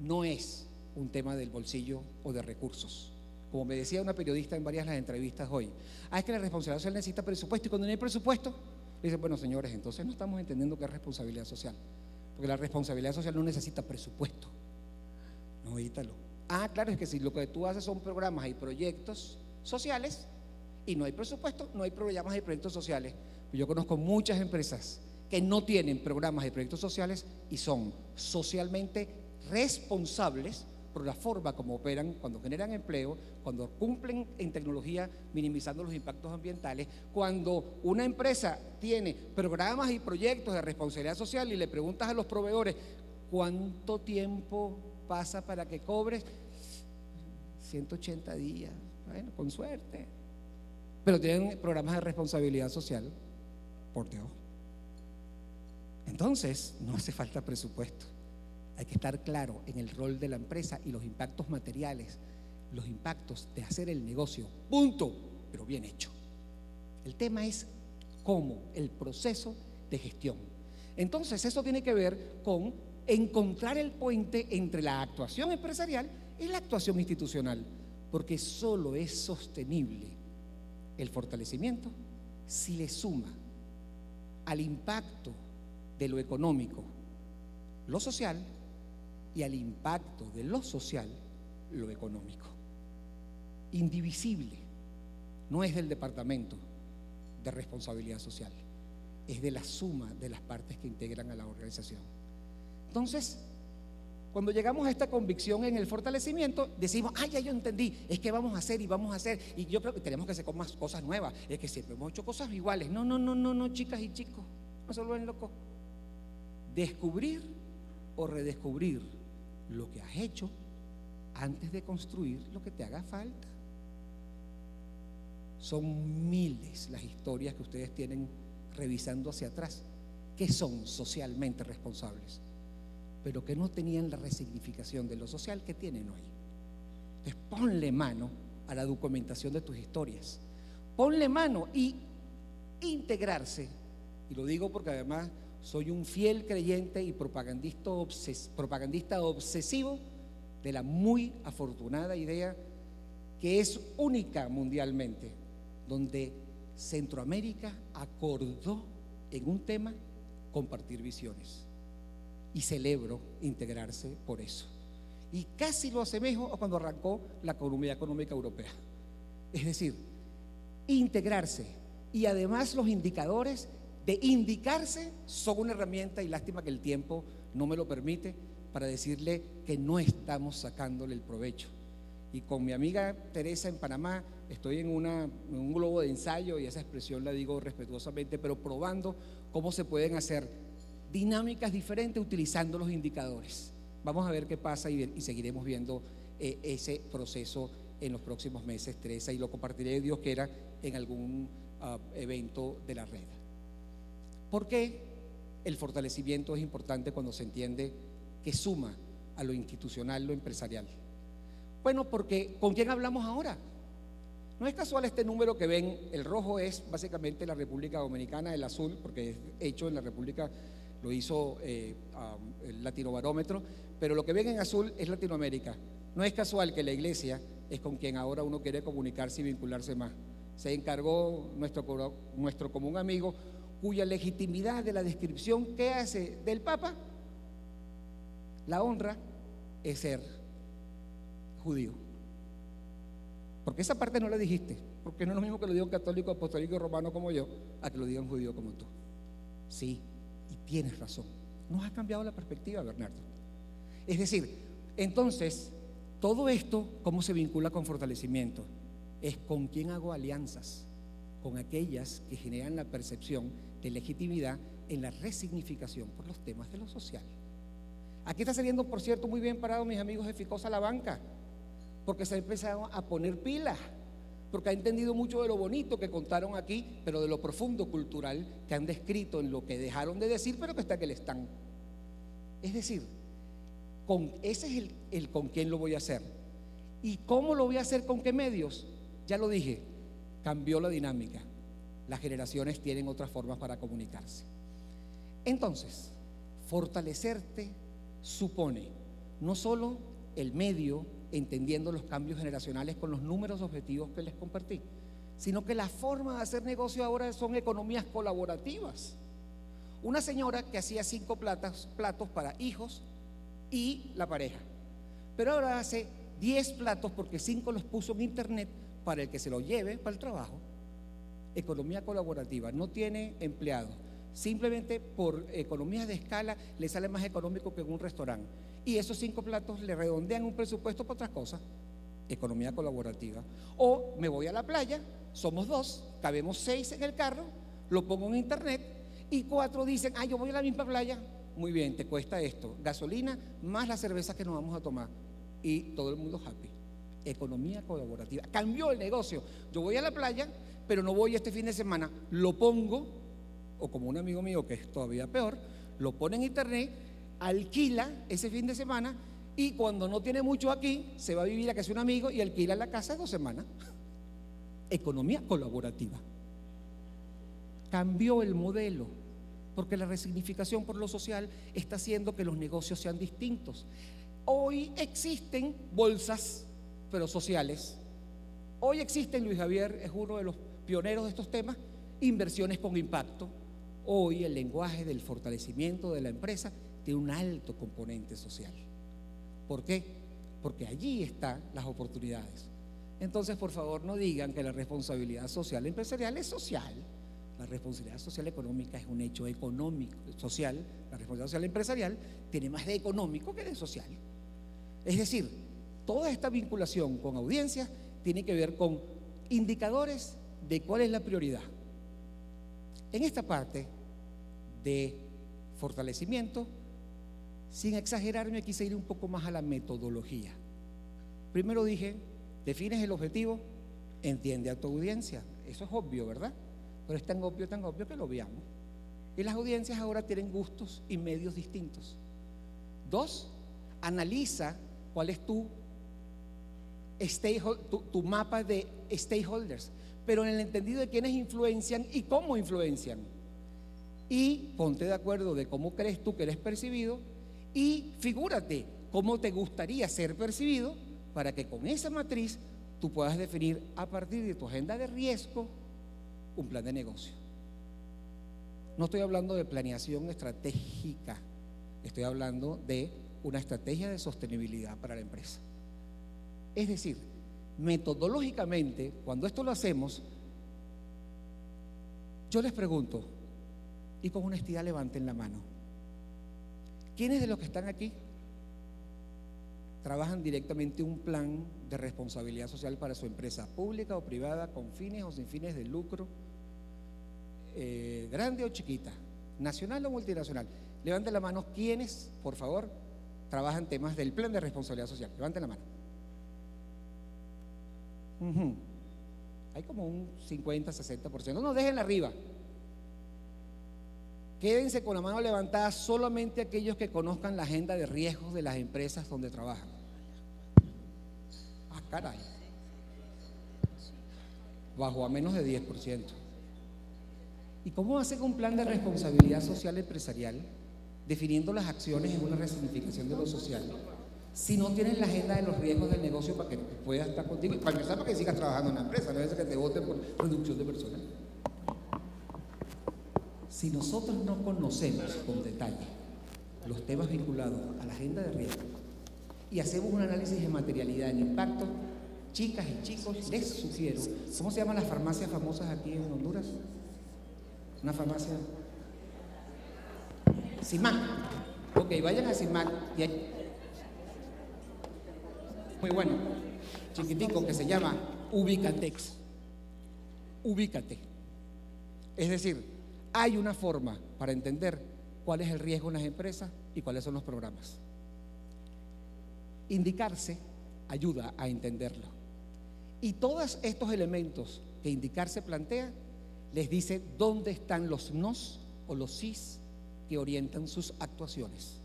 no es un tema del bolsillo o de recursos. Como me decía una periodista en varias las entrevistas hoy, ah, es que la responsabilidad social necesita presupuesto y cuando no hay presupuesto, dice, bueno señores, entonces no estamos entendiendo qué es responsabilidad social, porque la responsabilidad social no necesita presupuesto. Ah, claro, es que si lo que tú haces son programas y proyectos sociales y no hay presupuesto, no hay programas y proyectos sociales. Yo conozco muchas empresas que no tienen programas de proyectos sociales y son socialmente responsables por la forma como operan cuando generan empleo, cuando cumplen en tecnología minimizando los impactos ambientales, cuando una empresa tiene programas y proyectos de responsabilidad social y le preguntas a los proveedores cuánto tiempo pasa para que cobres 180 días, bueno, con suerte, pero tienen programas de responsabilidad social por Dios. Entonces, no hace falta presupuesto. Hay que estar claro en el rol de la empresa y los impactos materiales, los impactos de hacer el negocio. Punto, pero bien hecho. El tema es cómo, el proceso de gestión. Entonces, eso tiene que ver con encontrar el puente entre la actuación empresarial y la actuación institucional, porque solo es sostenible el fortalecimiento si le suma al impacto de lo económico, lo social, y al impacto de lo social, lo económico. Indivisible, no es del departamento de responsabilidad social, es de la suma de las partes que integran a la organización. Entonces, cuando llegamos a esta convicción en el fortalecimiento, decimos, ay, ya yo entendí, es que vamos a hacer y vamos a hacer, y yo creo que tenemos que hacer más cosas nuevas, es que siempre hemos hecho cosas iguales. No, no, no, no, no, chicas y chicos, no se vuelven locos. Descubrir o redescubrir lo que has hecho antes de construir lo que te haga falta. Son miles las historias que ustedes tienen revisando hacia atrás, que son socialmente responsables pero que no tenían la resignificación de lo social que tienen hoy. Entonces ponle mano a la documentación de tus historias. Ponle mano y integrarse. Y lo digo porque además soy un fiel creyente y propagandista, propagandista obsesivo de la muy afortunada idea que es única mundialmente, donde Centroamérica acordó en un tema compartir visiones y celebro integrarse por eso. Y casi lo asemejo a cuando arrancó la Comunidad Económica Europea. Es decir, integrarse y además los indicadores de indicarse son una herramienta y lástima que el tiempo no me lo permite, para decirle que no estamos sacándole el provecho. Y con mi amiga Teresa en Panamá estoy en, una, en un globo de ensayo y esa expresión la digo respetuosamente, pero probando cómo se pueden hacer dinámicas diferentes utilizando los indicadores. Vamos a ver qué pasa y, seguiremos viendo eh, ese proceso en los próximos meses, Teresa, y lo compartiré, Dios quiera, en algún ah, evento de la red. ¿Por qué el fortalecimiento es importante cuando se entiende que suma a lo institucional, lo empresarial? Bueno, porque ¿con quién hablamos ahora? No es casual este número que ven, el rojo es básicamente la República Dominicana, el azul, porque es hecho en la República, lo hizo eh, el Latino Barómetro, pero lo que ven en azul es Latinoamérica. No es casual que la iglesia es con quien ahora uno quiere comunicarse y vincularse más. Se encargó nuestro, nuestro común amigo, cuya legitimidad de la descripción que hace del Papa, la honra es ser judío. Porque esa parte no la dijiste, porque no es lo mismo que lo diga un católico, apostólico, romano como yo, a que lo diga un judío como tú. Sí, y tienes razón. Nos ha cambiado la perspectiva, Bernardo. Es decir, entonces, todo esto, ¿cómo se vincula con fortalecimiento? Es con quién hago alianzas, con aquellas que generan la percepción de legitimidad en la resignificación por los temas de lo social. Aquí está saliendo, por cierto, muy bien parado mis amigos de Ficosa la banca, porque se ha empezado a poner pilas, porque ha entendido mucho de lo bonito que contaron aquí, pero de lo profundo cultural que han descrito en lo que dejaron de decir, pero que está que le están. Es decir, con, ese es el, el con quién lo voy a hacer. ¿Y cómo lo voy a hacer? ¿Con qué medios? Ya lo dije, cambió la dinámica. Las generaciones tienen otras formas para comunicarse. Entonces, fortalecerte supone no solo el medio, entendiendo los cambios generacionales con los números objetivos que les compartí, sino que la forma de hacer negocio ahora son economías colaborativas. Una señora que hacía cinco platos, platos para hijos y la pareja, pero ahora hace diez platos porque cinco los puso en internet para el que se lo lleve para el trabajo. Economía colaborativa, no tiene empleados. Simplemente por economías de escala le sale más económico que en un restaurante. Y esos cinco platos le redondean un presupuesto para otras cosas. Economía colaborativa. O me voy a la playa, somos dos, cabemos seis en el carro, lo pongo en internet y cuatro dicen, ah, yo voy a la misma playa. Muy bien, te cuesta esto. Gasolina más la cerveza que nos vamos a tomar. Y todo el mundo happy. Economía colaborativa. Cambió el negocio. Yo voy a la playa, pero no voy este fin de semana. Lo pongo, o como un amigo mío que es todavía peor, lo pone en internet, alquila ese fin de semana y cuando no tiene mucho aquí, se va a vivir a casa de un amigo y alquila la casa dos semanas. Economía colaborativa. Cambió el modelo, porque la resignificación por lo social está haciendo que los negocios sean distintos. Hoy existen bolsas, pero sociales. Hoy existen, Luis Javier es uno de los pioneros de estos temas, inversiones con impacto. Hoy el lenguaje del fortalecimiento de la empresa tiene un alto componente social. ¿Por qué? Porque allí están las oportunidades. Entonces, por favor, no digan que la responsabilidad social empresarial es social. La responsabilidad social económica es un hecho económico, social. La responsabilidad social empresarial tiene más de económico que de social. Es decir, toda esta vinculación con audiencias tiene que ver con indicadores de cuál es la prioridad. En esta parte de fortalecimiento, sin exagerarme, quise ir un poco más a la metodología. Primero dije, defines el objetivo, entiende a tu audiencia. Eso es obvio, ¿verdad? Pero es tan obvio, tan obvio que lo veamos. Y las audiencias ahora tienen gustos y medios distintos. Dos, analiza cuál es tu, tu, tu mapa de stakeholders pero en el entendido de quiénes influencian y cómo influencian. Y ponte de acuerdo de cómo crees tú que eres percibido y figúrate cómo te gustaría ser percibido para que con esa matriz tú puedas definir a partir de tu agenda de riesgo un plan de negocio. No estoy hablando de planeación estratégica, estoy hablando de una estrategia de sostenibilidad para la empresa. Es decir, metodológicamente, cuando esto lo hacemos, yo les pregunto, y con honestidad levanten la mano, ¿quiénes de los que están aquí trabajan directamente un plan de responsabilidad social para su empresa, pública o privada, con fines o sin fines de lucro, eh, grande o chiquita, nacional o multinacional. Levanten la mano quienes, por favor, trabajan temas del plan de responsabilidad social. Levanten la mano. Hay como un 50, 60%. No, déjenla arriba. Quédense con la mano levantada solamente aquellos que conozcan la agenda de riesgos de las empresas donde trabajan. Ah, caray. Bajo a menos de 10%. ¿Y cómo hace un plan de responsabilidad social empresarial definiendo las acciones en una resignificación de lo social? Si no tienes la agenda de los riesgos del negocio para que puedas estar contigo, para empezar para que sigas trabajando en la empresa, no es que te voten por reducción de personal. Si nosotros no conocemos con detalle los temas vinculados a la agenda de riesgo y hacemos un análisis de materialidad en impacto, chicas y chicos, les sugiero, ¿cómo se llaman las farmacias famosas aquí en Honduras? Una farmacia. CIMAC. Ok, vayan a CIMAC y. Muy bueno, chiquitico, que se llama Ubicatex. Ubícate. Es decir, hay una forma para entender cuál es el riesgo en las empresas y cuáles son los programas. Indicarse ayuda a entenderlo. Y todos estos elementos que indicarse plantea les dice dónde están los nos o los sís que orientan sus actuaciones.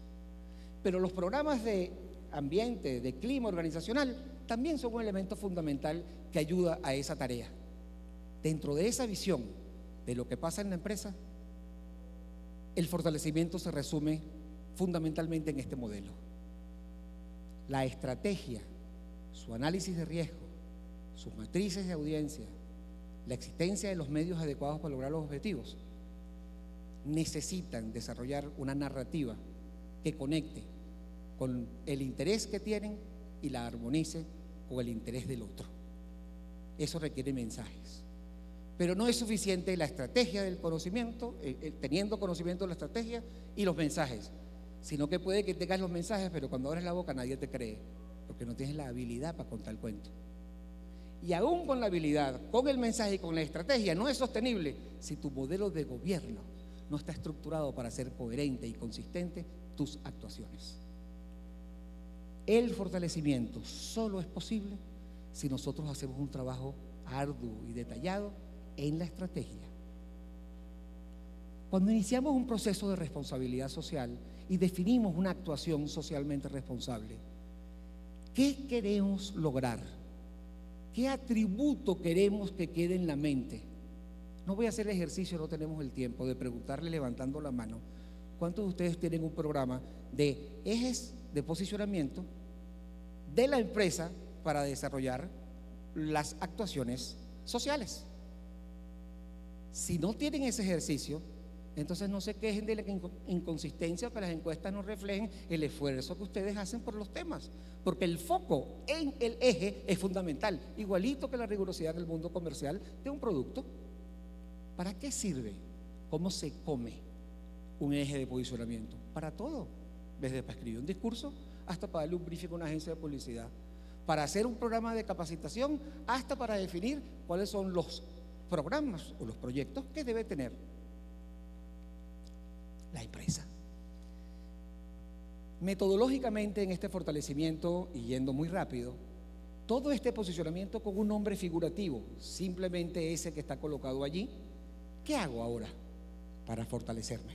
Pero los programas de ambiente, de clima organizacional, también son un elemento fundamental que ayuda a esa tarea. Dentro de esa visión de lo que pasa en la empresa, el fortalecimiento se resume fundamentalmente en este modelo. La estrategia, su análisis de riesgo, sus matrices de audiencia, la existencia de los medios adecuados para lograr los objetivos, necesitan desarrollar una narrativa que conecte con el interés que tienen y la armonice con el interés del otro. Eso requiere mensajes. Pero no es suficiente la estrategia del conocimiento, eh, eh, teniendo conocimiento de la estrategia y los mensajes, sino que puede que tengas los mensajes, pero cuando abres la boca nadie te cree, porque no tienes la habilidad para contar el cuento. Y aún con la habilidad, con el mensaje y con la estrategia, no es sostenible si tu modelo de gobierno no está estructurado para ser coherente y consistente tus actuaciones. El fortalecimiento solo es posible si nosotros hacemos un trabajo arduo y detallado en la estrategia. Cuando iniciamos un proceso de responsabilidad social y definimos una actuación socialmente responsable, ¿qué queremos lograr? ¿Qué atributo queremos que quede en la mente? No voy a hacer el ejercicio, no tenemos el tiempo de preguntarle levantando la mano. ¿Cuántos de ustedes tienen un programa de ejes de posicionamiento de la empresa para desarrollar las actuaciones sociales? Si no tienen ese ejercicio, entonces no se quejen de la inconsistencia que las encuestas no reflejen el esfuerzo que ustedes hacen por los temas, porque el foco en el eje es fundamental, igualito que la rigurosidad del mundo comercial de un producto. ¿Para qué sirve? ¿Cómo se come un eje de posicionamiento? Para todo, desde para escribir un discurso hasta para darle un briefing a una agencia de publicidad, para hacer un programa de capacitación, hasta para definir cuáles son los programas o los proyectos que debe tener la empresa. Metodológicamente en este fortalecimiento, y yendo muy rápido, todo este posicionamiento con un nombre figurativo, simplemente ese que está colocado allí, ¿qué hago ahora para fortalecerme?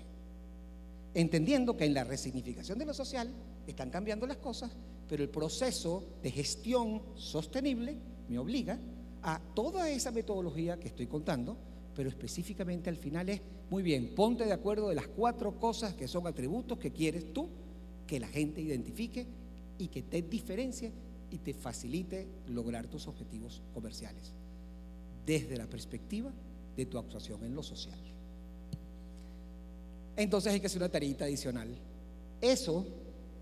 Entendiendo que en la resignificación de lo social están cambiando las cosas, pero el proceso de gestión sostenible me obliga a toda esa metodología que estoy contando, pero específicamente al final es, muy bien, ponte de acuerdo de las cuatro cosas que son atributos que quieres tú que la gente identifique y que te diferencie y te facilite lograr tus objetivos comerciales desde la perspectiva de tu actuación en lo social. Entonces hay que hacer una tarea adicional. Eso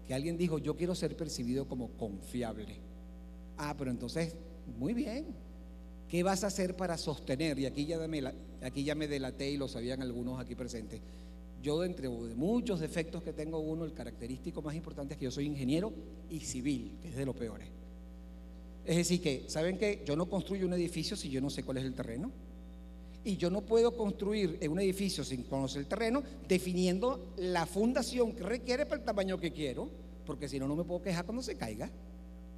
que alguien dijo, yo quiero ser percibido como confiable. Ah, pero entonces, muy bien, ¿Qué vas a hacer para sostener? Y aquí ya, me, aquí ya me delaté y lo sabían algunos aquí presentes. Yo, entre muchos defectos que tengo, uno, el característico más importante es que yo soy ingeniero y civil, que es de lo peor. Es decir, que, ¿saben que Yo no construyo un edificio si yo no sé cuál es el terreno. Y yo no puedo construir un edificio sin conocer el terreno, definiendo la fundación que requiere para el tamaño que quiero, porque si no, no me puedo quejar cuando se caiga.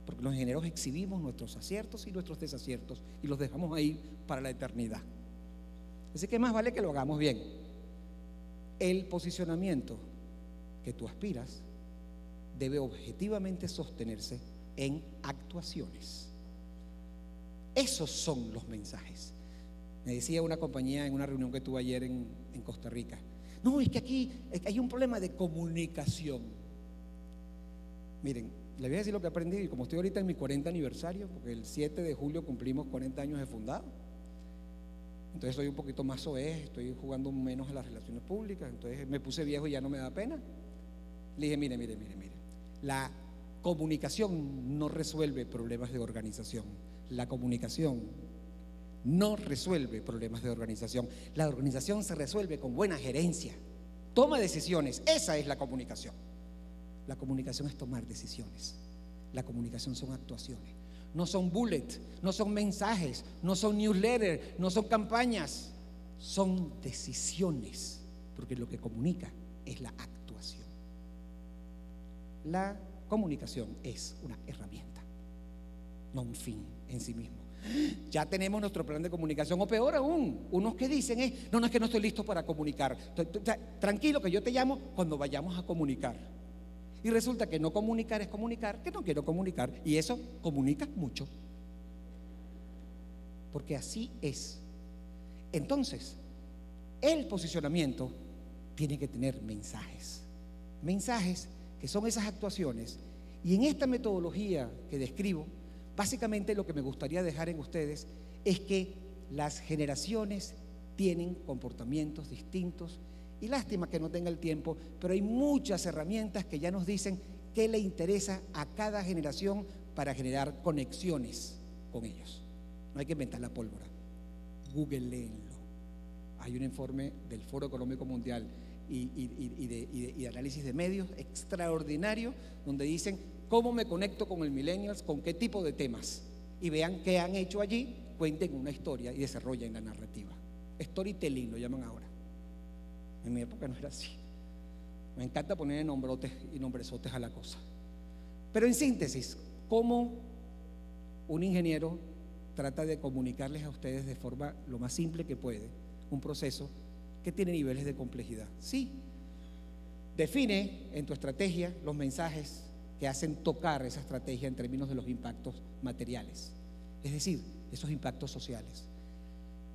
Porque los ingenieros exhibimos nuestros aciertos y nuestros desaciertos y los dejamos ahí para la eternidad. Así que más vale que lo hagamos bien. El posicionamiento que tú aspiras debe objetivamente sostenerse en actuaciones. Esos son los mensajes. Me decía una compañía en una reunión que tuve ayer en, Costa Rica. No, es que aquí hay un problema de comunicación. Miren, le voy a decir lo que aprendí, y como estoy ahorita en mi 40 aniversario, porque el 7 de julio cumplimos 40 años de fundado, entonces soy un poquito más soez, estoy jugando menos a las relaciones públicas, entonces me puse viejo y ya no me da pena. Le dije, mire, mire, mire, mire, la comunicación no resuelve problemas de organización, la comunicación no resuelve problemas de organización, la organización se resuelve con buena gerencia, toma decisiones, esa es la comunicación. La comunicación es tomar decisiones. La comunicación son actuaciones. No son bullets, no son mensajes, no son newsletters, no son campañas. Son decisiones. Porque lo que comunica es la actuación. La comunicación es una herramienta, no un fin en sí mismo. Ya tenemos nuestro plan de comunicación, o peor aún, unos que dicen es, no, no es que no estoy listo para comunicar. Tranquilo que yo te llamo cuando vayamos a comunicar. Y resulta que no comunicar es comunicar, que no quiero comunicar. Y eso comunica mucho. Porque así es. Entonces, el posicionamiento tiene que tener mensajes. Mensajes que son esas actuaciones. Y en esta metodología que describo, básicamente lo que me gustaría dejar en ustedes es que las generaciones tienen comportamientos distintos y lástima que no tenga el tiempo, pero hay muchas herramientas que ya nos dicen qué le interesa a cada generación para generar conexiones con ellos. No hay que inventar la pólvora. Google leenlo. Hay un informe del Foro Económico Mundial y, de, análisis de medios extraordinario donde dicen cómo me conecto con el millennials, con qué tipo de temas. Y vean qué han hecho allí, cuenten una historia y desarrollen la narrativa. Storytelling lo llaman ahora. En mi época no era así. Me encanta poner nombrotes y nombresotes a la cosa. Pero en síntesis, ¿cómo un ingeniero trata de comunicarles a ustedes de forma lo más simple que puede un proceso que tiene niveles de complejidad? Sí, define en tu estrategia los mensajes que hacen tocar esa estrategia en términos de los impactos materiales, es decir, esos impactos sociales.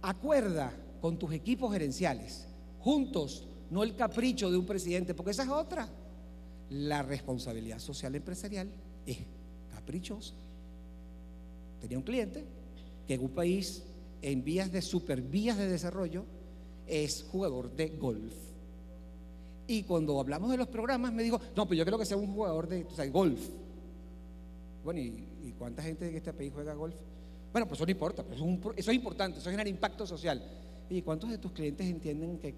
Acuerda con tus equipos gerenciales juntos, no el capricho de un presidente, porque esa es otra. La responsabilidad social empresarial es caprichosa. Tenía un cliente que en un país en vías de supervías de desarrollo es jugador de golf. Y cuando hablamos de los programas me dijo, no, pues yo creo que sea un jugador de golf. Bueno, ¿y, cuánta gente en este país juega golf? Bueno, pues eso no importa, eso, es eso es importante, eso genera impacto social. ¿Y cuántos de tus clientes entienden que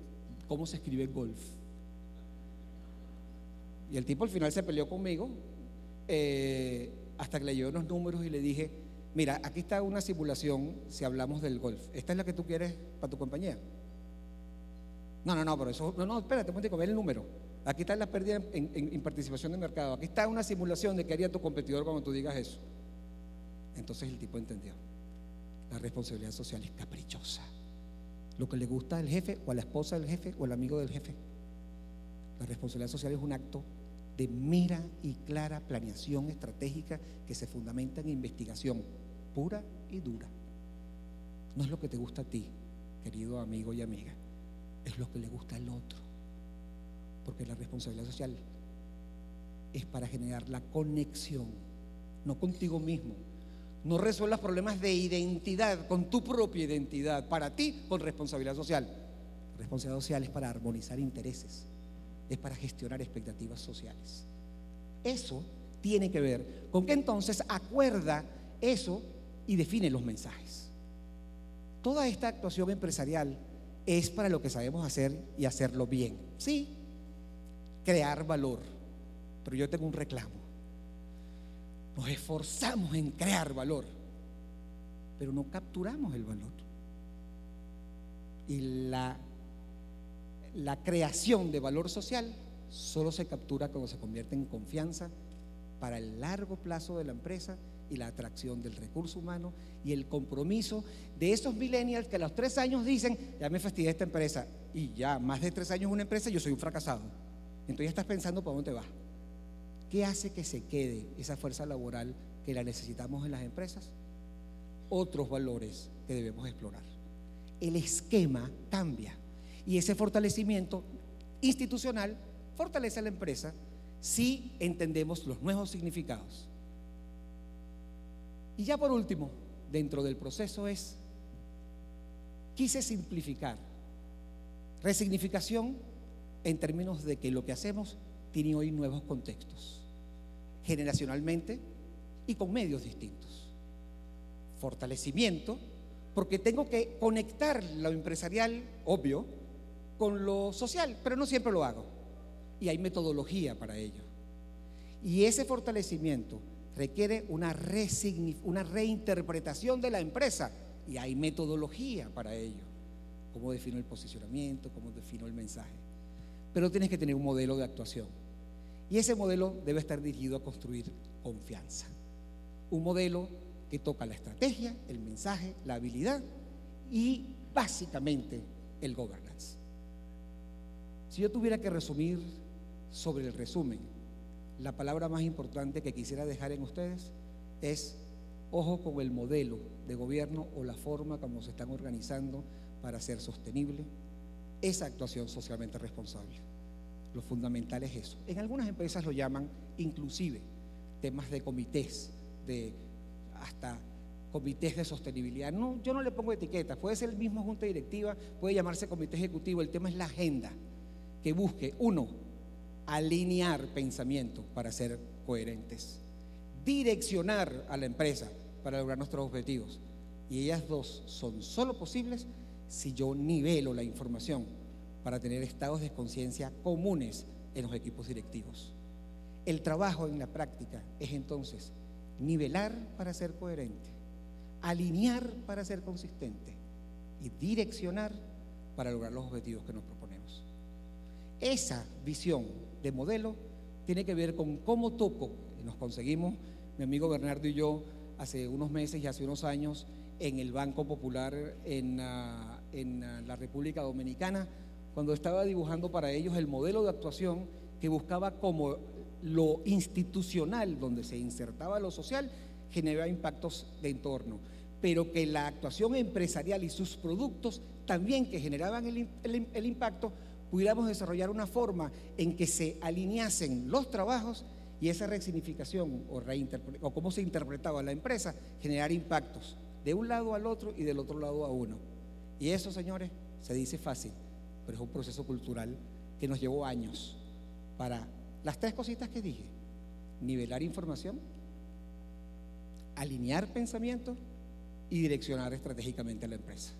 cómo se escribe golf? Y el tipo al final se peleó conmigo eh, hasta que le llevé unos números y le dije, mira, aquí está una simulación si hablamos del golf. ¿Esta es la que tú quieres para tu compañía? No, no, no, pero eso, no, no, espérate, un ver el número. Aquí está la pérdida en, participación de mercado. Aquí está una simulación de qué haría tu competidor cuando tú digas eso. Entonces el tipo entendió. La responsabilidad social es caprichosa lo que le gusta al jefe o a la esposa del jefe o al amigo del jefe. La responsabilidad social es un acto de mira y clara planeación estratégica que se fundamenta en investigación pura y dura. No es lo que te gusta a ti, querido amigo y amiga, es lo que le gusta al otro. Porque la responsabilidad social es para generar la conexión, no contigo mismo, no resuelvas problemas de identidad con tu propia identidad, para ti con responsabilidad social. Responsabilidad social es para armonizar intereses, es para gestionar expectativas sociales. Eso tiene que ver con que entonces acuerda eso y define los mensajes. Toda esta actuación empresarial es para lo que sabemos hacer y hacerlo bien. Sí, crear valor. Pero yo tengo un reclamo. Nos esforzamos en crear valor, pero no capturamos el valor. Y la, la creación de valor social solo se captura cuando se convierte en confianza para el largo plazo de la empresa y la atracción del recurso humano y el compromiso de esos millennials que a los tres años dicen, ya me fastidié esta empresa y ya más de tres años una empresa, yo soy un fracasado. Entonces ya estás pensando para dónde vas. ¿Qué hace que se quede esa fuerza laboral que la necesitamos en las empresas? Otros valores que debemos explorar. El esquema cambia y ese fortalecimiento institucional fortalece a la empresa si entendemos los nuevos significados. Y ya por último, dentro del proceso es, quise simplificar. Resignificación en términos de que lo que hacemos tiene hoy nuevos contextos, generacionalmente y con medios distintos. Fortalecimiento, porque tengo que conectar lo empresarial, obvio, con lo social, pero no siempre lo hago. Y hay metodología para ello. Y ese fortalecimiento requiere una, una reinterpretación de la empresa y hay metodología para ello. Cómo defino el posicionamiento, cómo defino el mensaje. Pero tienes que tener un modelo de actuación. Y ese modelo debe estar dirigido a construir confianza. Un modelo que toca la estrategia, el mensaje, la habilidad y básicamente el governance. Si yo tuviera que resumir sobre el resumen, la palabra más importante que quisiera dejar en ustedes es ojo con el modelo de gobierno o la forma como se están organizando para ser sostenible esa actuación socialmente responsable. Lo fundamental es eso. En algunas empresas lo llaman inclusive temas de comités, de hasta comités de sostenibilidad. No, yo no le pongo etiquetas, puede ser el mismo junta directiva, puede llamarse comité ejecutivo, el tema es la agenda que busque, uno, alinear pensamiento para ser coherentes, direccionar a la empresa para lograr nuestros objetivos. Y ellas dos son solo posibles si yo nivelo la información para tener estados de conciencia comunes en los equipos directivos. El trabajo en la práctica es entonces nivelar para ser coherente, alinear para ser consistente y direccionar para lograr los objetivos que nos proponemos. Esa visión de modelo tiene que ver con cómo toco, nos conseguimos, mi amigo Bernardo y yo, hace unos meses y hace unos años, en el Banco Popular en, la República Dominicana, cuando estaba dibujando para ellos el modelo de actuación que buscaba como lo institucional, donde se insertaba lo social, generaba impactos de entorno, pero que la actuación empresarial y sus productos también que generaban el, impacto pudiéramos desarrollar una forma en que se alineasen los trabajos y esa resignificación o, o cómo se interpretaba la empresa, generar impactos de un lado al otro y del otro lado a uno. Y eso, señores, se dice fácil, pero es un proceso cultural que nos llevó años para las tres cositas que dije. Nivelar información, alinear pensamiento y direccionar estratégicamente a la empresa.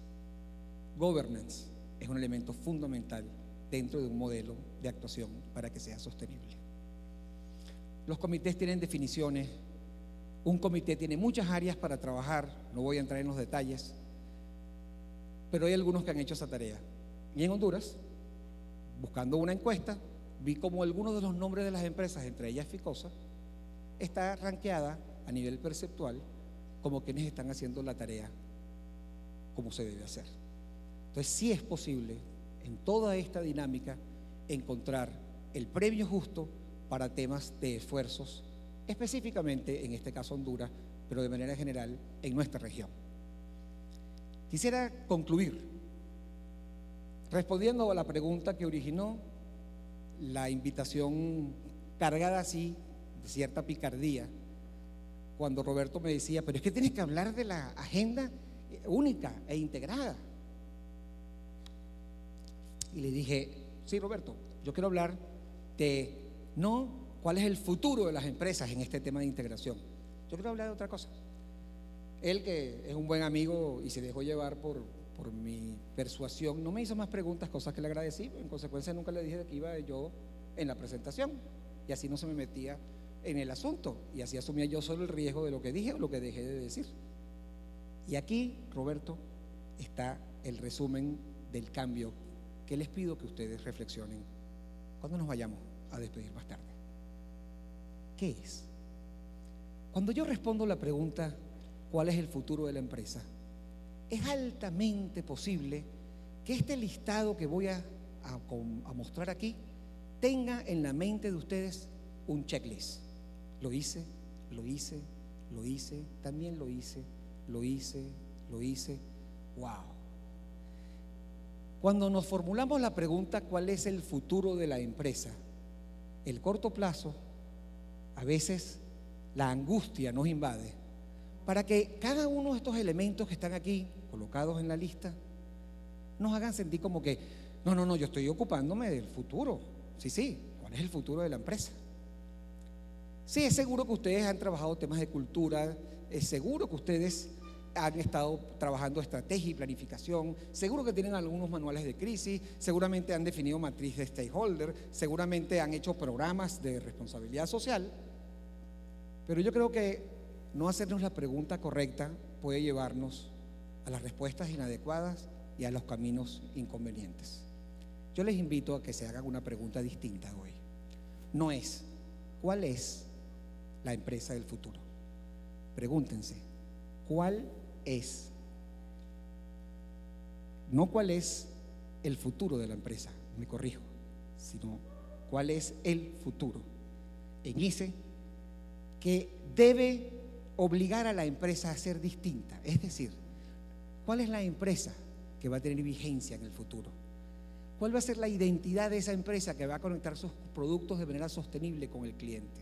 Governance es un elemento fundamental dentro de un modelo de actuación para que sea sostenible. Los comités tienen definiciones, un comité tiene muchas áreas para trabajar, no voy a entrar en los detalles, pero hay algunos que han hecho esa tarea. Y en Honduras, buscando una encuesta, vi como algunos de los nombres de las empresas, entre ellas Ficosa, está ranqueada a nivel perceptual como quienes están haciendo la tarea como se debe hacer. Entonces sí es posible en toda esta dinámica encontrar el premio justo para temas de esfuerzos, específicamente en este caso Honduras, pero de manera general en nuestra región. Quisiera concluir respondiendo a la pregunta que originó la invitación cargada así de cierta picardía, cuando Roberto me decía, pero es que tienes que hablar de la agenda única e integrada. Y le dije, sí, Roberto, yo quiero hablar de no cuál es el futuro de las empresas en este tema de integración. Yo quiero hablar de otra cosa. Él que es un buen amigo y se dejó llevar por, por mi persuasión, no me hizo más preguntas, cosas que le agradecí. En consecuencia, nunca le dije que iba yo en la presentación. Y así no se me metía en el asunto. Y así asumía yo solo el riesgo de lo que dije o lo que dejé de decir. Y aquí, Roberto, está el resumen del cambio que les pido que ustedes reflexionen cuando nos vayamos a despedir más tarde. ¿Qué es? Cuando yo respondo la pregunta, ¿cuál es el futuro de la empresa? Es altamente posible que este listado que voy a, mostrar aquí tenga en la mente de ustedes un checklist. Lo hice, lo hice, lo hice, también lo hice, lo hice, lo hice. ¡Wow! Cuando nos formulamos la pregunta cuál es el futuro de la empresa, el corto plazo, a veces la angustia nos invade para que cada uno de estos elementos que están aquí colocados en la lista nos hagan sentir como que, no, no, no, yo estoy ocupándome del futuro. Sí, sí, ¿cuál es el futuro de la empresa? Sí, es seguro que ustedes han trabajado temas de cultura, es seguro que ustedes han estado trabajando estrategia y planificación, seguro que tienen algunos manuales de crisis, seguramente han definido matriz de stakeholder, seguramente han hecho programas de responsabilidad social, pero yo creo que no hacernos la pregunta correcta puede llevarnos a las respuestas inadecuadas y a los caminos inconvenientes. Yo les invito a que se hagan una pregunta distinta hoy. No es, ¿cuál es la empresa del futuro? Pregúntense, ¿cuál es? No cuál es el futuro de la empresa, me corrijo, sino cuál es el futuro. En ese que debe obligar a la empresa a ser distinta. Es decir, ¿cuál es la empresa que va a tener vigencia en el futuro? ¿Cuál va a ser la identidad de esa empresa que va a conectar sus productos de manera sostenible con el cliente?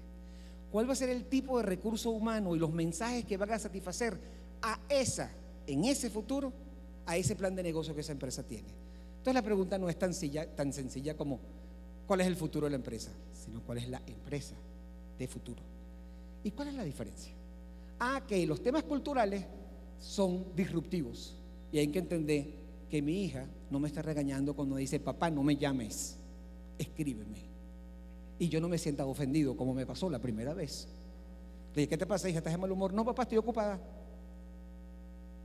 ¿Cuál va a ser el tipo de recurso humano y los mensajes que van a satisfacer a esa, en ese futuro, a ese plan de negocio que esa empresa tiene? Entonces la pregunta no es tan, tan sencilla como cuál es el futuro de la empresa, sino cuál es la empresa de futuro. ¿Y cuál es la diferencia? Ah, que los temas culturales son disruptivos. Y hay que entender que mi hija no me está regañando cuando dice, papá, no me llames, escríbeme. Y yo no me sienta ofendido como me pasó la primera vez. Le dije, ¿qué te pasa, hija? ¿Estás de mal humor? No, papá, estoy ocupada.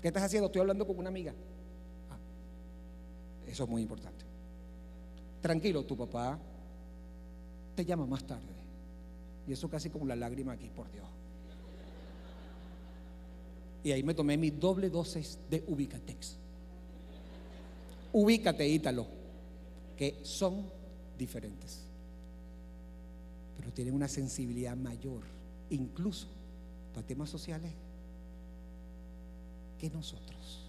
¿Qué estás haciendo? Estoy hablando con una amiga. Ah, eso es muy importante. Tranquilo, tu papá te llama más tarde. Y eso casi como la lágrima aquí, por Dios. Y ahí me tomé mi doble dosis de Ubicatex. Ubícate, Ítalo, que son diferentes, pero tienen una sensibilidad mayor, incluso para temas sociales, que nosotros.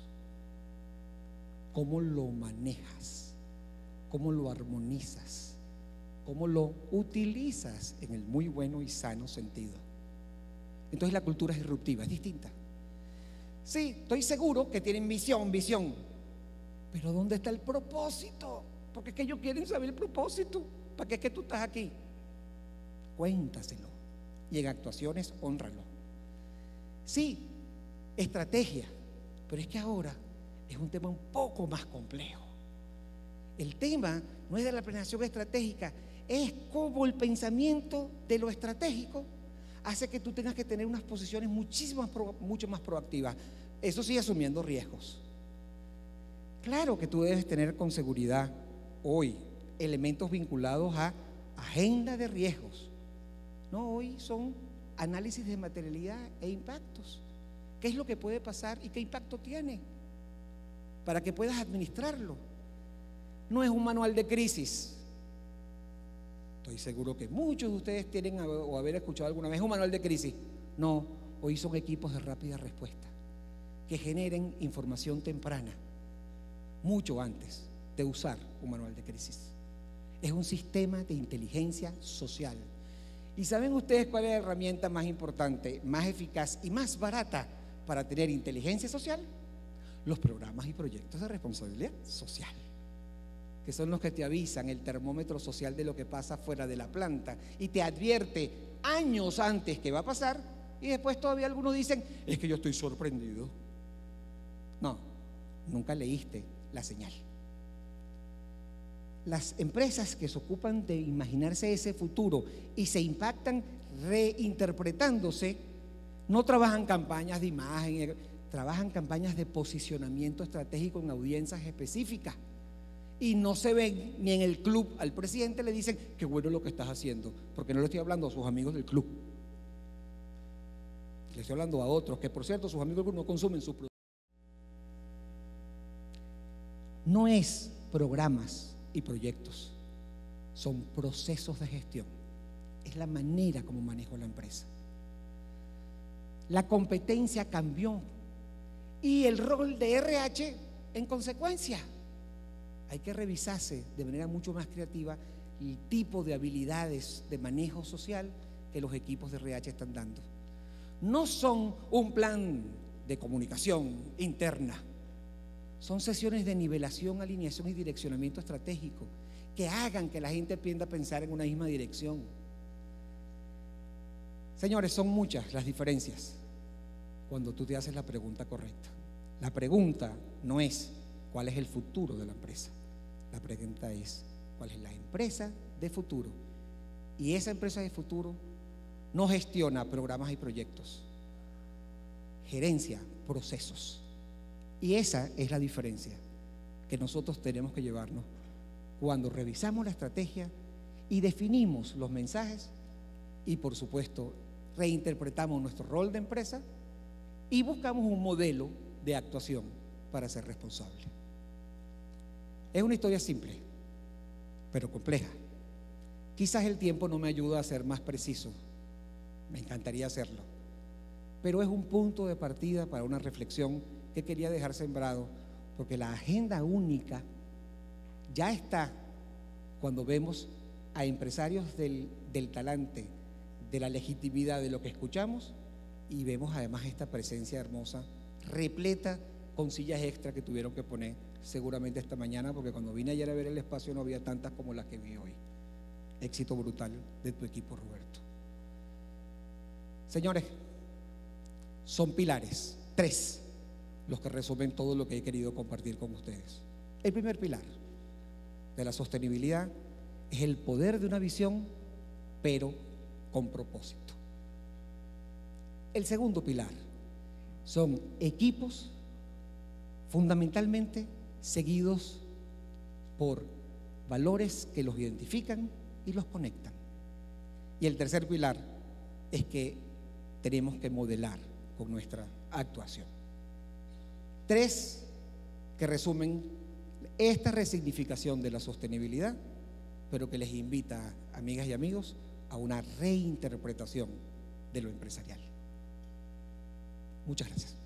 ¿Cómo lo manejas? ¿Cómo lo armonizas? cómo lo utilizas en el muy bueno y sano sentido. Entonces la cultura es disruptiva, es distinta. Sí, estoy seguro que tienen visión, visión. Pero ¿dónde está el propósito? Porque es que ellos quieren saber el propósito. ¿Para qué es que tú estás aquí? Cuéntaselo. Y en actuaciones, honralo. Sí, estrategia. Pero es que ahora es un tema un poco más complejo. El tema no es de la planeación estratégica, es como el pensamiento de lo estratégico hace que tú tengas que tener unas posiciones muchísimas, mucho más proactivas. Eso sí, asumiendo riesgos. Claro que tú debes tener con seguridad hoy elementos vinculados a agenda de riesgos. No, hoy son análisis de materialidad e impactos. ¿Qué es lo que puede pasar y qué impacto tiene? Para que puedas administrarlo. No es un manual de crisis. Estoy seguro que muchos de ustedes tienen o haber escuchado alguna vez un manual de crisis. No, hoy son equipos de rápida respuesta que generen información temprana, mucho antes de usar un manual de crisis. Es un sistema de inteligencia social. ¿Y saben ustedes cuál es la herramienta más importante, más eficaz y más barata para tener inteligencia social? Los programas y proyectos de responsabilidad social que son los que te avisan el termómetro social de lo que pasa fuera de la planta y te advierte años antes que va a pasar y después todavía algunos dicen, es que yo estoy sorprendido. No, nunca leíste la señal. Las empresas que se ocupan de imaginarse ese futuro y se impactan reinterpretándose, no trabajan campañas de imagen, trabajan campañas de posicionamiento estratégico en audiencias específicas. Y no se ven ni en el club al presidente le dicen, qué bueno lo que estás haciendo, porque no le estoy hablando a sus amigos del club. Le estoy hablando a otros, que por cierto sus amigos del club no consumen sus productos. No es programas y proyectos, son procesos de gestión. Es la manera como manejo la empresa. La competencia cambió y el rol de RH en consecuencia. Hay que revisarse de manera mucho más creativa el tipo de habilidades de manejo social que los equipos de RH están dando. No son un plan de comunicación interna, son sesiones de nivelación, alineación y direccionamiento estratégico que hagan que la gente tienda a pensar en una misma dirección. Señores, son muchas las diferencias cuando tú te haces la pregunta correcta. La pregunta no es cuál es el futuro de la empresa. La pregunta es cuál es la empresa de futuro. Y esa empresa de futuro no gestiona programas y proyectos. Gerencia procesos. Y esa es la diferencia que nosotros tenemos que llevarnos cuando revisamos la estrategia y definimos los mensajes y por supuesto reinterpretamos nuestro rol de empresa y buscamos un modelo de actuación para ser responsable. Es una historia simple, pero compleja. Quizás el tiempo no me ayuda a ser más preciso, me encantaría hacerlo, pero es un punto de partida para una reflexión que quería dejar sembrado, porque la agenda única ya está cuando vemos a empresarios del, del talante, de la legitimidad de lo que escuchamos y vemos además esta presencia hermosa, repleta con sillas extra que tuvieron que poner seguramente esta mañana, porque cuando vine ayer a ver el espacio no había tantas como las que vi hoy. Éxito brutal de tu equipo, Roberto. Señores, son pilares, tres, los que resumen todo lo que he querido compartir con ustedes. El primer pilar de la sostenibilidad es el poder de una visión, pero con propósito. El segundo pilar son equipos fundamentalmente seguidos por valores que los identifican y los conectan. Y el tercer pilar es que tenemos que modelar con nuestra actuación. Tres que resumen esta resignificación de la sostenibilidad, pero que les invita, amigas y amigos, a una reinterpretación de lo empresarial. Muchas gracias.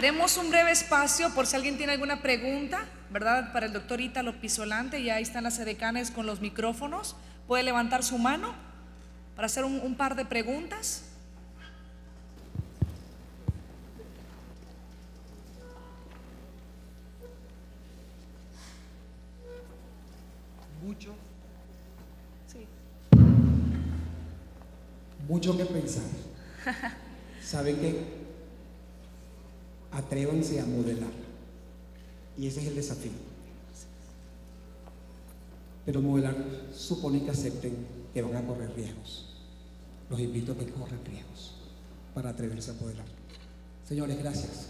Haremos un breve espacio por si alguien tiene alguna pregunta, ¿verdad? Para el doctor Ítalo Pisolante, ya ahí están las edecanes con los micrófonos. Puede levantar su mano para hacer un, un par de preguntas. Mucho, Sí. mucho que pensar. ¿Saben qué? Atrévanse a modelar. Y ese es el desafío. Pero modelar supone que acepten que van a correr riesgos. Los invito a que corran riesgos para atreverse a modelar. Señores, gracias.